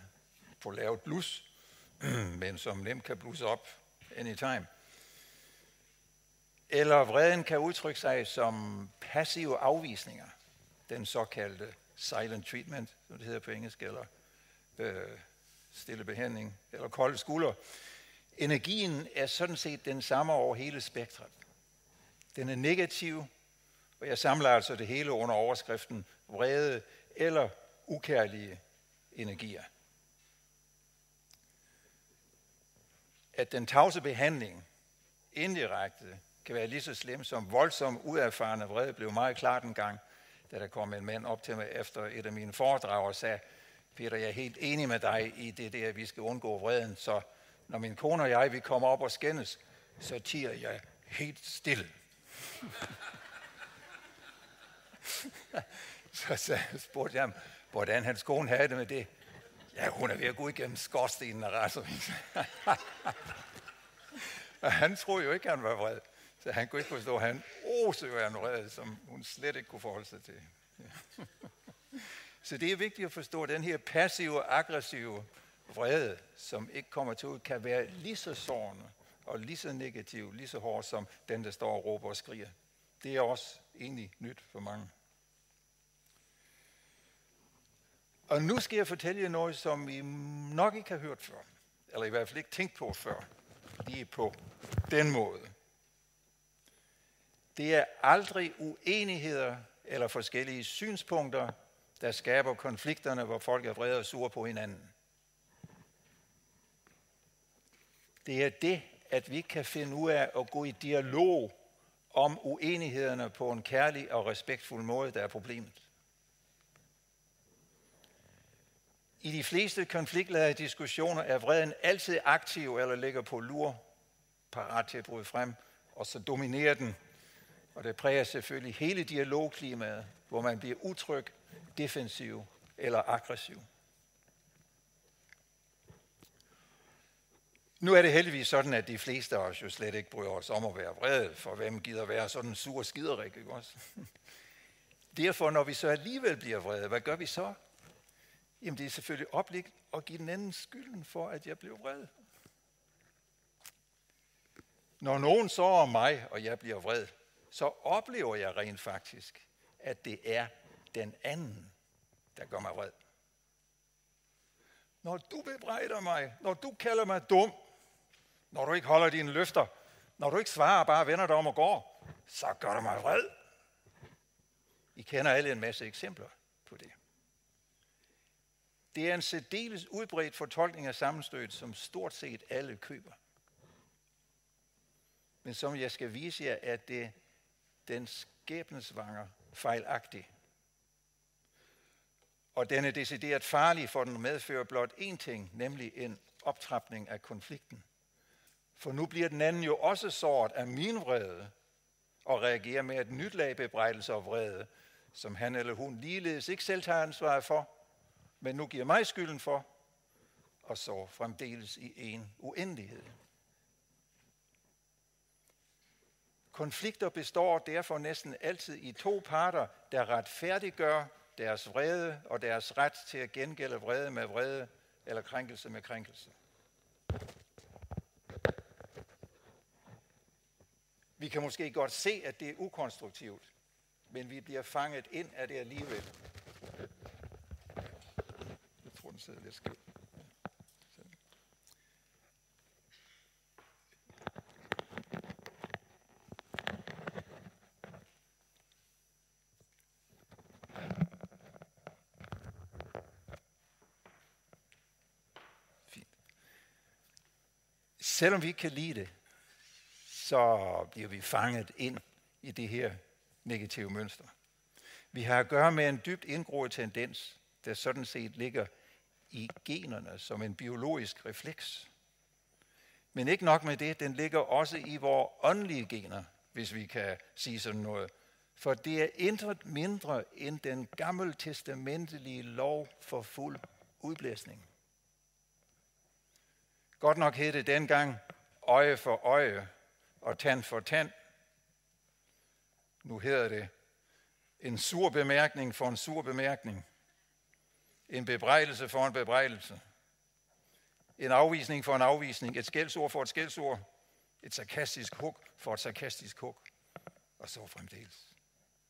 på lavt blus, men som nemt kan blusse op anytime. Eller vreden kan udtrykke sig som passive afvisninger, den såkaldte silent treatment, som det hedder på engelsk, eller øh, stille behandling, eller kolde skuldre. Energien er sådan set den samme over hele spektret. Den er negativ, og jeg samler altså det hele under overskriften vrede eller ukærlige energier. At den tavse behandling indirekte kan være lige så slem som voldsom, uerfarne vrede, blev meget klart en gang, da der kom en mand op til mig efter et af mine foredrag og sagde, Peter, jeg er helt enig med dig i det der, at vi skal undgå vreden, så når min kone og jeg, vi kommer op og skændes, så tiger jeg helt stille. så, så spurgte jeg ham, hvordan hans kone havde det med det. Ja, hun er ved at gå igennem skorstenen og raseri. og han troede jo ikke, at han var vred. Så han kunne ikke forstå, at han en vred, som hun slet ikke kunne forholde sig til. Så det er vigtigt at forstå, at den her passive, aggressive vrede, som ikke kommer til ud, kan være lige så sårende og lige så negativ, lige så hård som den, der står og råber og skriger. Det er også egentlig nyt for mange. Og nu skal jeg fortælle jer noget, som I nok ikke har hørt før, eller i hvert fald ikke tænkt på før, lige på den måde. Det er aldrig uenigheder eller forskellige synspunkter, der skaber konflikterne, hvor folk er vrede og sure på hinanden. Det er det, at vi kan finde ud af at gå i dialog om uenighederne på en kærlig og respektfuld måde, der er problemet. I de fleste konfliktladede diskussioner er vreden altid aktiv eller ligger på lur, parat til at bryde frem, og så dominerer den. Og det præger selvfølgelig hele dialogklimaet, hvor man bliver utryg, defensiv eller aggressiv. Nu er det heldigvis sådan, at de fleste af os jo slet ikke bryder os om at være vrede, for hvem gider være sådan sur skiderik, ikke også? Derfor, når vi så alligevel bliver vrede, hvad gør vi så? Jamen, det er selvfølgelig opligt at give den anden skylden for, at jeg blev vred. Når nogen sårer mig, og jeg bliver vred, så oplever jeg rent faktisk, at det er den anden, der gør mig vred. Når du bebrejder mig, når du kalder mig dum, når du ikke holder dine løfter, når du ikke svarer bare vender dig om og går, så gør du mig vred. I kender alle en masse eksempler på det. Det er en særdeles udbredt fortolkning af sammenstødet, som stort set alle køber. Men som jeg skal vise jer, at det den skæbnesvanger fejlagtig. Og den er decideret farlig, for den medfører blot én ting, nemlig en optrapning af konflikten. For nu bliver den anden jo også såret af min vrede, og reagerer med et nyt lag bebrejdelse og vrede, som han eller hun ligeledes ikke selv tager ansvar for, men nu giver mig skylden for, og så fremdeles i en uendelighed. Konflikter består derfor næsten altid i to parter, der retfærdiggør deres vrede og deres ret til at gengælde vrede med vrede eller krænkelse med krænkelse. Vi kan måske godt se, at det er ukonstruktivt, men vi bliver fanget ind af det alligevel. Jeg tror, den sidder lidt skævt. Selvom vi ikke kan lide det, så bliver vi fanget ind i det her negative mønster. Vi har at gøre med en dybt indgroet tendens, der sådan set ligger i generne som en biologisk refleks. Men ikke nok med det, den ligger også i vores åndelige gener, hvis vi kan sige sådan noget. For det er intet mindre end den gammeltestamentlige lov for fuld udblæsning. Godt nok hed det dengang øje for øje og tand for tand. Nu hedder det en sur bemærkning for en sur bemærkning. En bebrejdelse for en bebrejdelse. En afvisning for en afvisning. Et skældsord for et skældsord. Et sarkastisk hug for et sarkastisk hug. Og så fremdeles.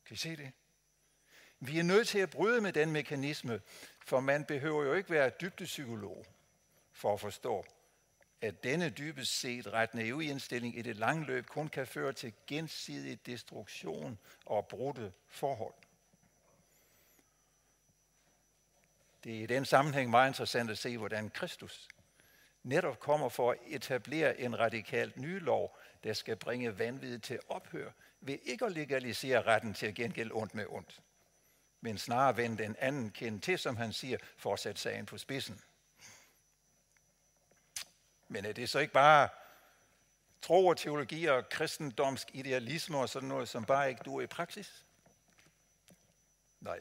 Kan I se det? Vi er nødt til at bryde med den mekanisme, for man behøver jo ikke være dybdepsykolog for at forstå, at denne dybest set ret naive indstilling i det lange løb kun kan føre til gensidig destruktion og brudte forhold. Det er i den sammenhæng meget interessant at se, hvordan Kristus netop kommer for at etablere en radikalt ny lov, der skal bringe vanvittigt til ophør, ved ikke at legalisere retten til at gengælde ondt med ondt, men snarere vende den anden kendt til, som han siger, for at sætte sagen på spidsen. Men øh, er det så ikke bare tro og teologi og kristendomsk idealisme og sådan noget, som bare ikke duer i praksis? Nej.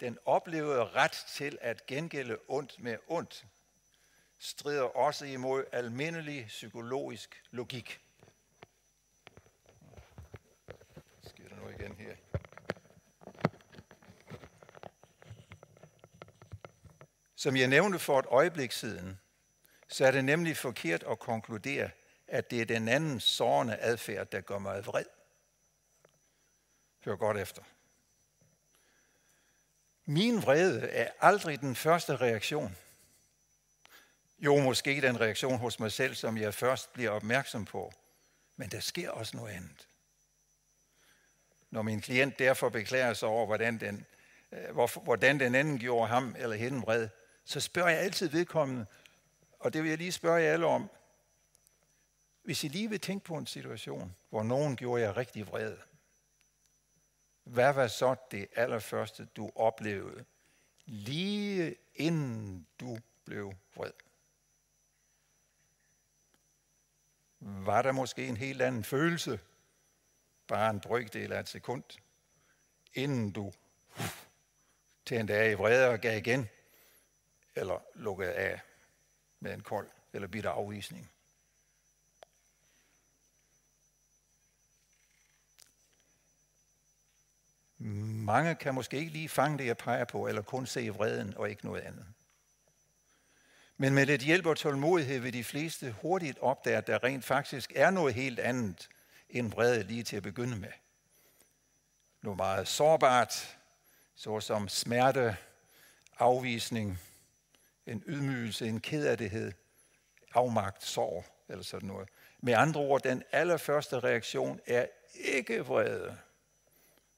Den oplevede ret til at gengælde ondt med ondt strider også imod almindelig psykologisk logik. Sker der noget igen her? Som jeg nævnte for et øjeblik siden, så er det nemlig forkert at konkludere, at det er den anden sårende adfærd, der gør mig vred. Hør godt efter. Min vrede er aldrig den første reaktion. Jo, måske den reaktion hos mig selv, som jeg først bliver opmærksom på. Men der sker også noget andet. Når min klient derfor beklager sig over, hvordan den, øh, hvordan den anden gjorde ham eller hende vred, så spørger jeg altid vedkommende, og det vil jeg lige spørge jer alle om. Hvis I lige vil tænke på en situation, hvor nogen gjorde jer rigtig vred, hvad var så det allerførste, du oplevede, lige inden du blev vred? Var der måske en helt anden følelse, bare en brøkdel af et sekund, inden du tændte af i vrede og gav igen, eller lukkede af? Med en kold eller bitter afvisning. Mange kan måske ikke lige fange det, jeg peger på, eller kun se vreden og ikke noget andet. Men med lidt hjælp og tålmodighed vil de fleste hurtigt opdage, at der rent faktisk er noget helt andet end vrede lige til at begynde med. Noget meget sårbart, såsom smerte, afvisning, en ydmygelse, en kederlighed, afmagt, sorg eller sådan noget. Med andre ord, den allerførste reaktion er ikke vrede,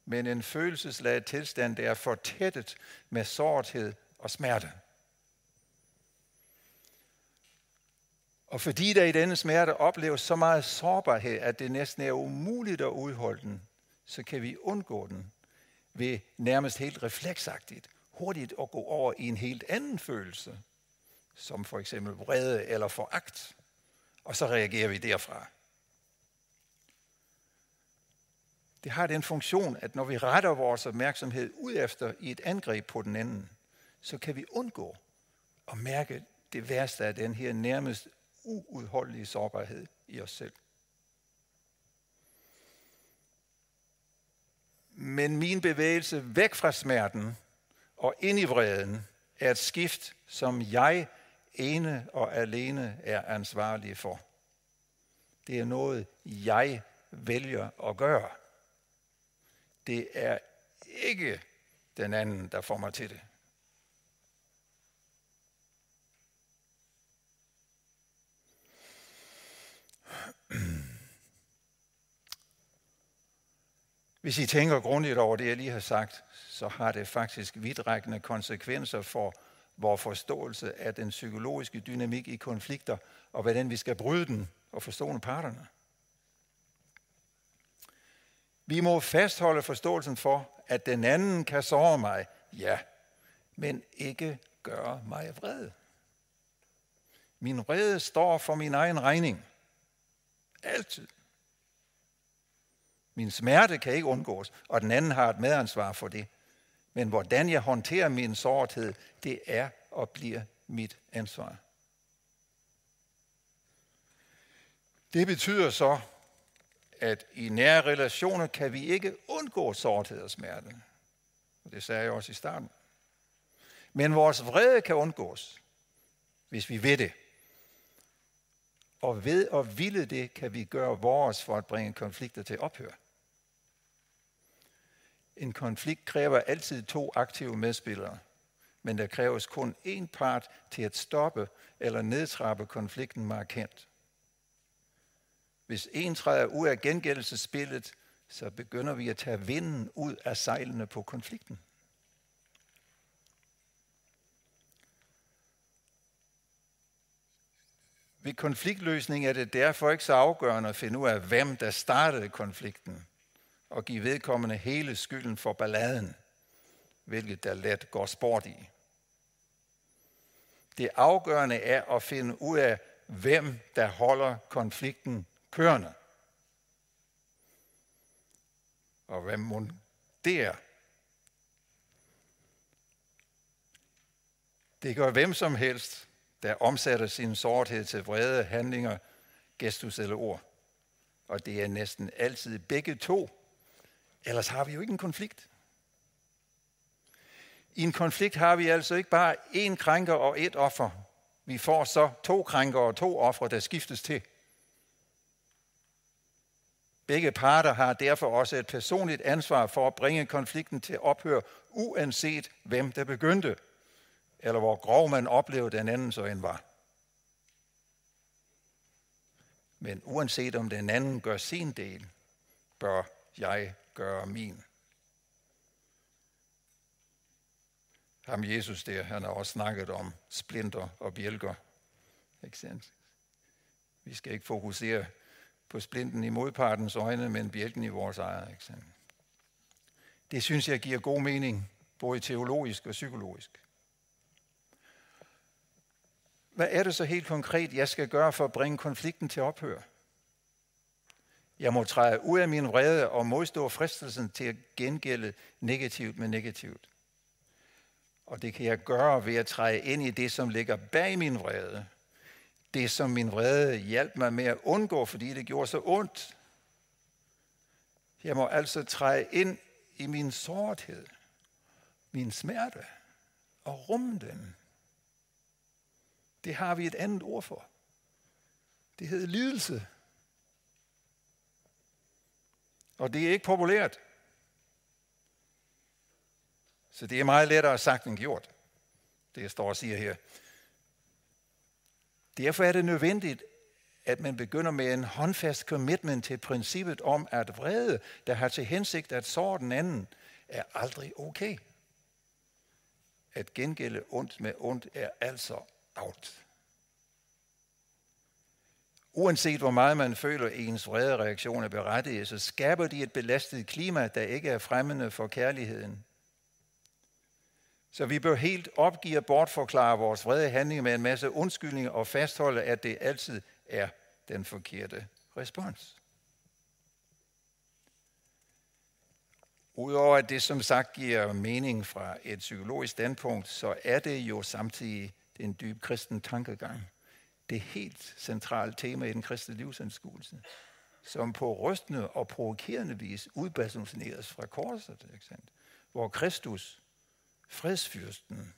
men en følelsesladet tilstand, der er fortættet med sårthed og smerte. Og fordi der i denne smerte opleves så meget sårbarhed, at det næsten er umuligt at udholde den, så kan vi undgå den ved nærmest helt refleksagtigt hurtigt at gå over i en helt anden følelse, som for eksempel vrede eller foragt, og så reagerer vi derfra. Det har den funktion, at når vi retter vores opmærksomhed ud efter i et angreb på den anden, så kan vi undgå at mærke det værste af den her nærmest uudholdelige sårbarhed i os selv. Men min bevægelse væk fra smerten og ind i vreden er et skift, som jeg ene og alene er ansvarlig for. Det er noget, jeg vælger at gøre. Det er ikke den anden, der får mig til det. Hvis I tænker grundigt over det, jeg lige har sagt, så har det faktisk vidtrækkende konsekvenser for vores forståelse af den psykologiske dynamik i konflikter, og hvordan vi skal bryde den og forstå parterne. Vi må fastholde forståelsen for, at den anden kan såre mig, ja, men ikke gøre mig vred. Min vrede står for min egen regning. Altid. Min smerte kan ikke undgås, og den anden har et medansvar for det. Men hvordan jeg håndterer min sårthed, det er og bliver mit ansvar. Det betyder så, at i nære relationer kan vi ikke undgå sårthed og smerte. Og det sagde jeg også i starten. Men vores vrede kan undgås, hvis vi ved det. Og ved at ville det, kan vi gøre vores for at bringe konflikter til ophør. En konflikt kræver altid to aktive medspillere, men der kræves kun én part til at stoppe eller nedtrappe konflikten markant. Hvis en træder ud af gengældelsespillet, så begynder vi at tage vinden ud af sejlene på konflikten. Ved konfliktløsning er det derfor ikke så afgørende at finde ud af, hvem der startede konflikten, og give vedkommende hele skylden for balladen, hvilket der let går sport i. Det afgørende er at finde ud af, hvem der holder konflikten kørende. Og hvem må det er. Det gør hvem som helst, der omsætter sin sorthed til vrede handlinger, gestus eller ord. Og det er næsten altid begge to. Ellers har vi jo ikke en konflikt. I en konflikt har vi altså ikke bare én krænker og et offer. Vi får så to krænker og to ofre, der skiftes til. Begge parter har derfor også et personligt ansvar for at bringe konflikten til ophør, uanset hvem der begyndte, eller hvor grov man oplevede den anden så end var. Men uanset om den anden gør sin del, bør jeg gøre min. Ham Jesus der, han har også snakket om splinter og bjælker. Ikke sandt? Vi skal ikke fokusere på splinten i modpartens øjne, men bjælken i vores eget. Ikke sandt? Det synes jeg giver god mening, både teologisk og psykologisk. Hvad er det så helt konkret, jeg skal gøre for at bringe konflikten til ophør? Jeg må træde ud af min vrede og modstå fristelsen til at gengælde negativt med negativt. Og det kan jeg gøre ved at træde ind i det, som ligger bag min vrede. Det, som min vrede hjalp mig med at undgå, fordi det gjorde så ondt. Jeg må altså træde ind i min sårthed, min smerte, og rumme den. Det har vi et andet ord for. Det hedder lidelse. Og det er ikke populært. Så det er meget lettere sagt end gjort, det jeg står og siger her. Derfor er det nødvendigt, at man begynder med en håndfast commitment til princippet om, at vrede, der har til hensigt at såre den anden, er aldrig okay. At gengælde ondt med ondt er altså out. Uanset hvor meget man føler, at ens vrede reaktion er berettiget, så skaber de et belastet klima, der ikke er fremmende for kærligheden. Så vi bør helt opgive at bortforklare vores vrede handlinger med en masse undskyldninger og fastholde, at det altid er den forkerte respons. Udover at det som sagt giver mening fra et psykologisk standpunkt, så er det jo samtidig en dyb kristen tankegang. Det er helt centralt tema i den kristne livsanskuelse, som på rystende og provokerende vis udbasuneres fra korset, ikke sandt? hvor Kristus fredsfyrsten,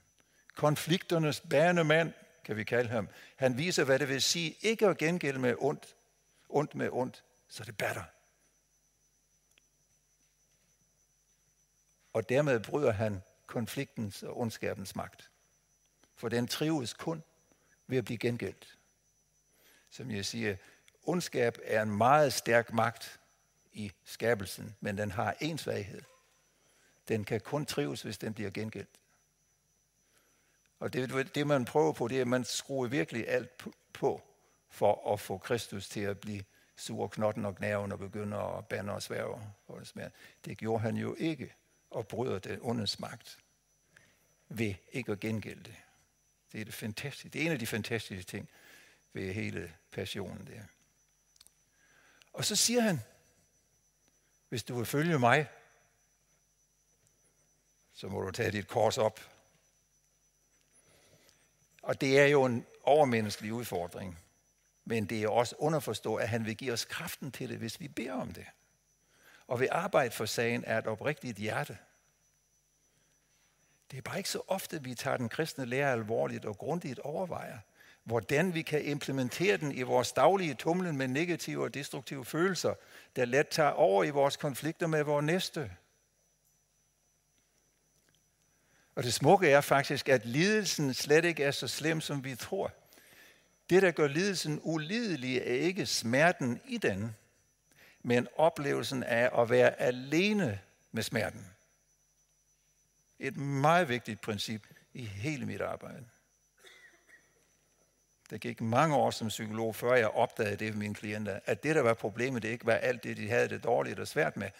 konflikternes banemand, kan vi kalde ham. Han viser, hvad det vil sige ikke at gengælde med ondt, ondt med ondt, så det batter. Og dermed bryder han konfliktens og ondskabens magt. For den trives kun ved at blive gengældt. Som jeg siger, ondskab er en meget stærk magt i skabelsen, men den har en svaghed. Den kan kun trives, hvis den bliver gengældt. Og det, det man prøver på, det er, at man skruer virkelig alt på for at få Kristus til at blive sur knotten og gnaven og begynder at bande og sværge. Det gjorde han jo ikke og bryder den ondes magt ved ikke at gengælde det. Det er, det, fantastiske. det er en af de fantastiske ting ved hele passionen der. Og så siger han, hvis du vil følge mig, så må du tage dit kors op. Og det er jo en overmenneskelig udfordring. Men det er også underforstået, at han vil give os kraften til det, hvis vi beder om det. Og vi arbejde for sagen er et oprigtigt hjerte. Det er bare ikke så ofte, vi tager den kristne lære alvorligt og grundigt overvejer, hvordan vi kan implementere den i vores daglige tumlen med negative og destruktive følelser, der let tager over i vores konflikter med vores næste. Og det smukke er faktisk, at lidelsen slet ikke er så slem, som vi tror. Det, der gør lidelsen ulidelig, er ikke smerten i den, men oplevelsen af at være alene med smerten. Et meget vigtigt princip i hele mit arbejde. Der gik mange år som psykolog, før jeg opdagede det med mine klienter, at det, der var problemet, det ikke var alt det, de havde det dårligt og svært med.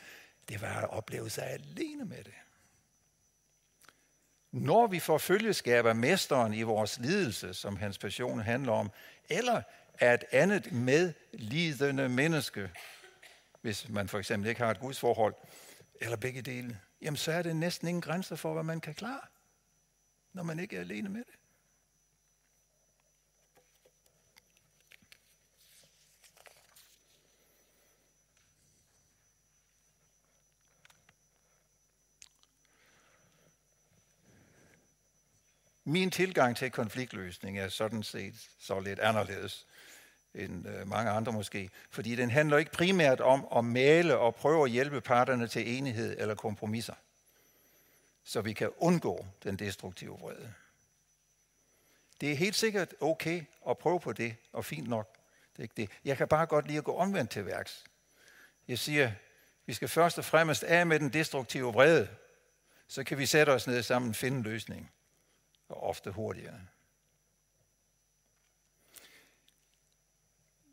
Det var at opleve sig alene med det. Når vi får følgeskab af mesteren i vores lidelse, som hans passion handler om, eller af et andet medlidende menneske, hvis man for eksempel ikke har et gudsforhold, eller begge dele, jamen så er det næsten ingen grænser for, hvad man kan klare, når man ikke er alene med det. Min tilgang til konfliktløsning er sådan set så lidt anderledes end øh, mange andre måske, fordi den handler ikke primært om at male og prøve at hjælpe parterne til enighed eller kompromiser, så vi kan undgå den destruktive vrede. Det er helt sikkert okay at prøve på det, og fint nok. Det er ikke det. Jeg kan bare godt lide at gå omvendt til værks. Jeg siger, vi skal først og fremmest af med den destruktive vrede, så kan vi sætte os ned sammen og finde en løsning og ofte hurtigere.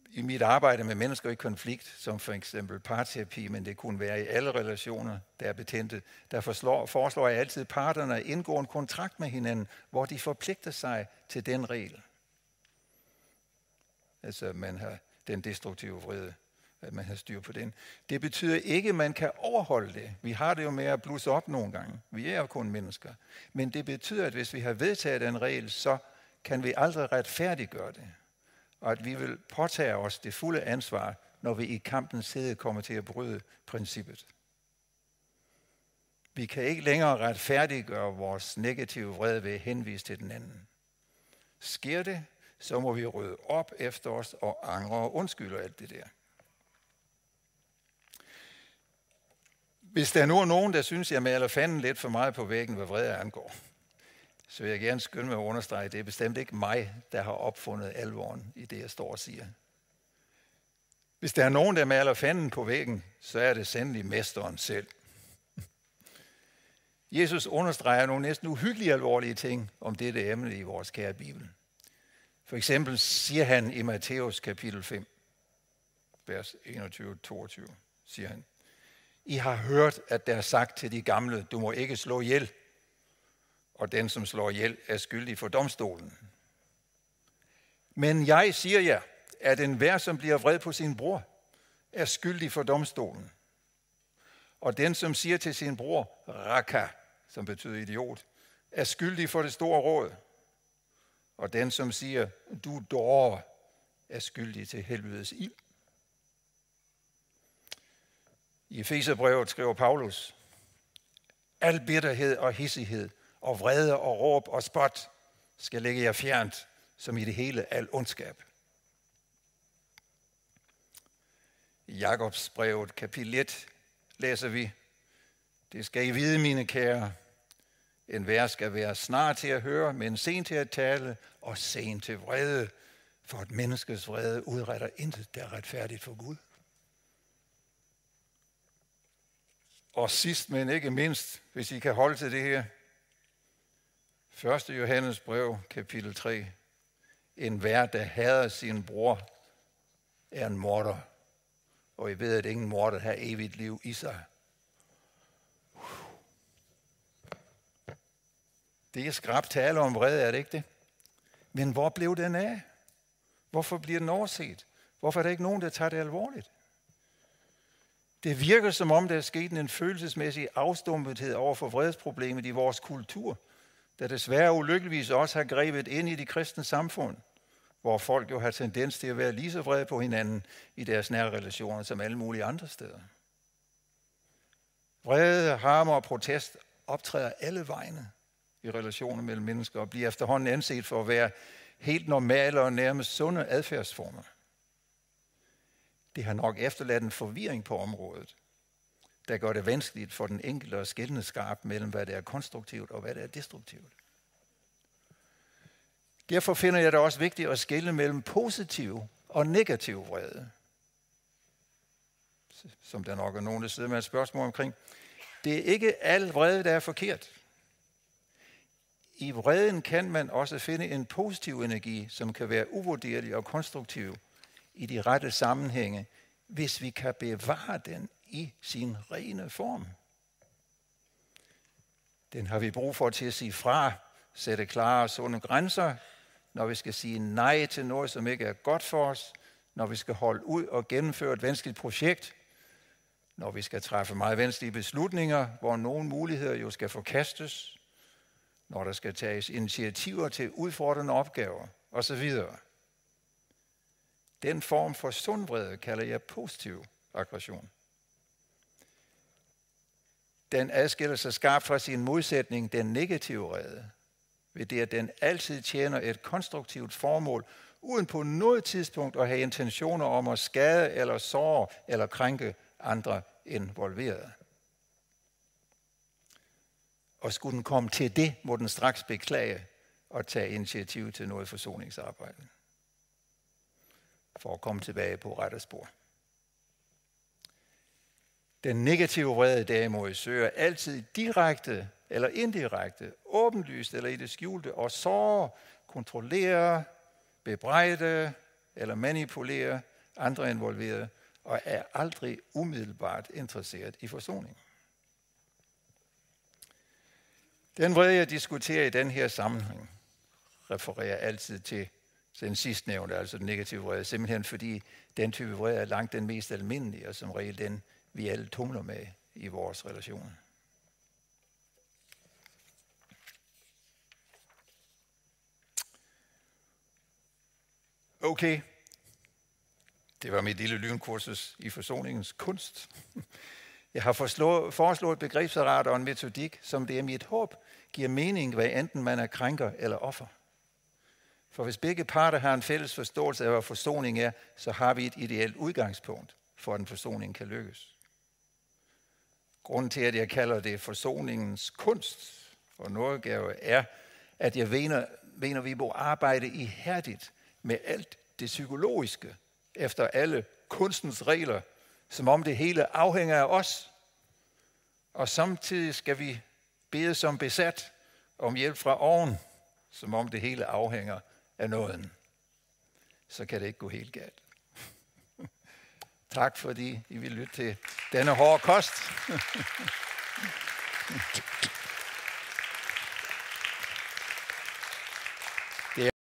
I mit arbejde med mennesker i konflikt, som for eksempel parterapi, men det kunne være i alle relationer, der er betændte, der foreslår, foreslår jeg altid parterne at indgå en kontrakt med hinanden, hvor de forpligter sig til den regel. Altså man har den destruktive vrede at man har styr på den. Det betyder ikke, at man kan overholde det. Vi har det jo med at blusse op nogle gange. Vi er jo kun mennesker. Men det betyder, at hvis vi har vedtaget en regel, så kan vi aldrig retfærdiggøre det. Og at vi vil påtage os det fulde ansvar, når vi i kampens side kommer til at bryde princippet. Vi kan ikke længere retfærdiggøre vores negative vrede ved at henvise til den anden. Sker det, så må vi rydde op efter os og angre og undskylde alt det der. Hvis der er nogen, der synes, jeg maler fanden lidt for meget på væggen, hvad vrede angår, så vil jeg gerne skynde mig at understrege, at det er bestemt ikke mig, der har opfundet alvoren i det, jeg står og siger. Hvis der er nogen, der maler fanden på væggen, så er det sandelig mesteren selv. Jesus understreger nogle næsten uhyggelige alvorlige ting om dette emne i vores kære Bibel. For eksempel siger han i Matthæus kapitel 5, vers 21-22, siger han, i har hørt, at der er sagt til de gamle, du må ikke slå ihjel, og den, som slår ihjel, er skyldig for domstolen. Men jeg siger jer, at enhver, som bliver vred på sin bror, er skyldig for domstolen. Og den, som siger til sin bror, raka, som betyder idiot, er skyldig for det store råd. Og den, som siger, du dår, er skyldig til helvedes ild. I Efeserbrevet skriver Paulus, al bitterhed og hissighed og vrede og råb og spot skal ligge jer fjernt, som i det hele al ondskab. I Jakobs brevet kapitel 1 læser vi, det skal I vide, mine kære, en vær skal være snart til at høre, men sen til at tale og sen til vrede, for et menneskes vrede udretter intet, der er retfærdigt for Gud. Og sidst, men ikke mindst, hvis I kan holde til det her. 1. Johannes brev, kapitel 3. En hver, der hader sin bror, er en morder. Og I ved, at ingen morder har evigt liv i sig. Det er skrabt tale om vrede, er det ikke det? Men hvor blev den af? Hvorfor bliver den overset? Hvorfor er der ikke nogen, der tager det alvorligt? Det virker som om, der er sket en følelsesmæssig afstumpethed over for vredesproblemet i vores kultur, der desværre ulykkeligvis også har grebet ind i de kristne samfund, hvor folk jo har tendens til at være lige så vrede på hinanden i deres nære relationer som alle mulige andre steder. Vrede, harme og protest optræder alle vegne i relationer mellem mennesker og bliver efterhånden anset for at være helt normale og nærmest sunde adfærdsformer. Det har nok efterladt en forvirring på området, der gør det vanskeligt for den enkelte at skille skarpt mellem, hvad der er konstruktivt og hvad der er destruktivt. Derfor finder jeg det også vigtigt at skille mellem positiv og negativ vrede. Som der nok er nogen, der sidder med et spørgsmål omkring. Det er ikke al vrede, der er forkert. I vreden kan man også finde en positiv energi, som kan være uvurderlig og konstruktiv i de rette sammenhænge, hvis vi kan bevare den i sin rene form. Den har vi brug for til at sige fra, sætte klare og sunde grænser, når vi skal sige nej til noget, som ikke er godt for os, når vi skal holde ud og gennemføre et vanskeligt projekt, når vi skal træffe meget vanskelige beslutninger, hvor nogle muligheder jo skal forkastes, når der skal tages initiativer til udfordrende opgaver osv. Den form for sundvrede kalder jeg positiv aggression. Den adskiller sig skarpt fra sin modsætning, den negative vrede, ved det, at den altid tjener et konstruktivt formål, uden på noget tidspunkt at have intentioner om at skade eller såre eller krænke andre involverede. Og skulle den komme til det, må den straks beklage og tage initiativ til noget forsoningsarbejde. For at komme tilbage på rette spor. Den negative vrede derimod søger altid direkte eller indirekte, åbenlyst eller i det skjulte, og så kontrollere, bebrejde eller manipulere andre involverede, og er aldrig umiddelbart interesseret i forsoning. Den vrede, jeg diskuterer i den her sammenhæng, refererer altid til den sidstnævnte, altså den negative vrede, simpelthen fordi den type vrede er langt den mest almindelige, og som regel den, vi alle tumler med i vores relationer. Okay, det var mit lille lynkursus i forsoningens kunst. Jeg har foreslået et og en metodik, som det er mit håb, giver mening, hvad enten man er krænker eller offer. For hvis begge parter har en fælles forståelse af, hvad forsoning er, så har vi et ideelt udgangspunkt for, at en forsoning kan lykkes. Grunden til, at jeg kalder det forsoningens kunst og nådegave, er, at jeg mener, mener, vi må arbejde ihærdigt med alt det psykologiske efter alle kunstens regler, som om det hele afhænger af os. Og samtidig skal vi bede som besat om hjælp fra oven, som om det hele afhænger af nåden. Så kan det ikke gå helt galt. Tak fordi I vil lytte til denne hårde kost.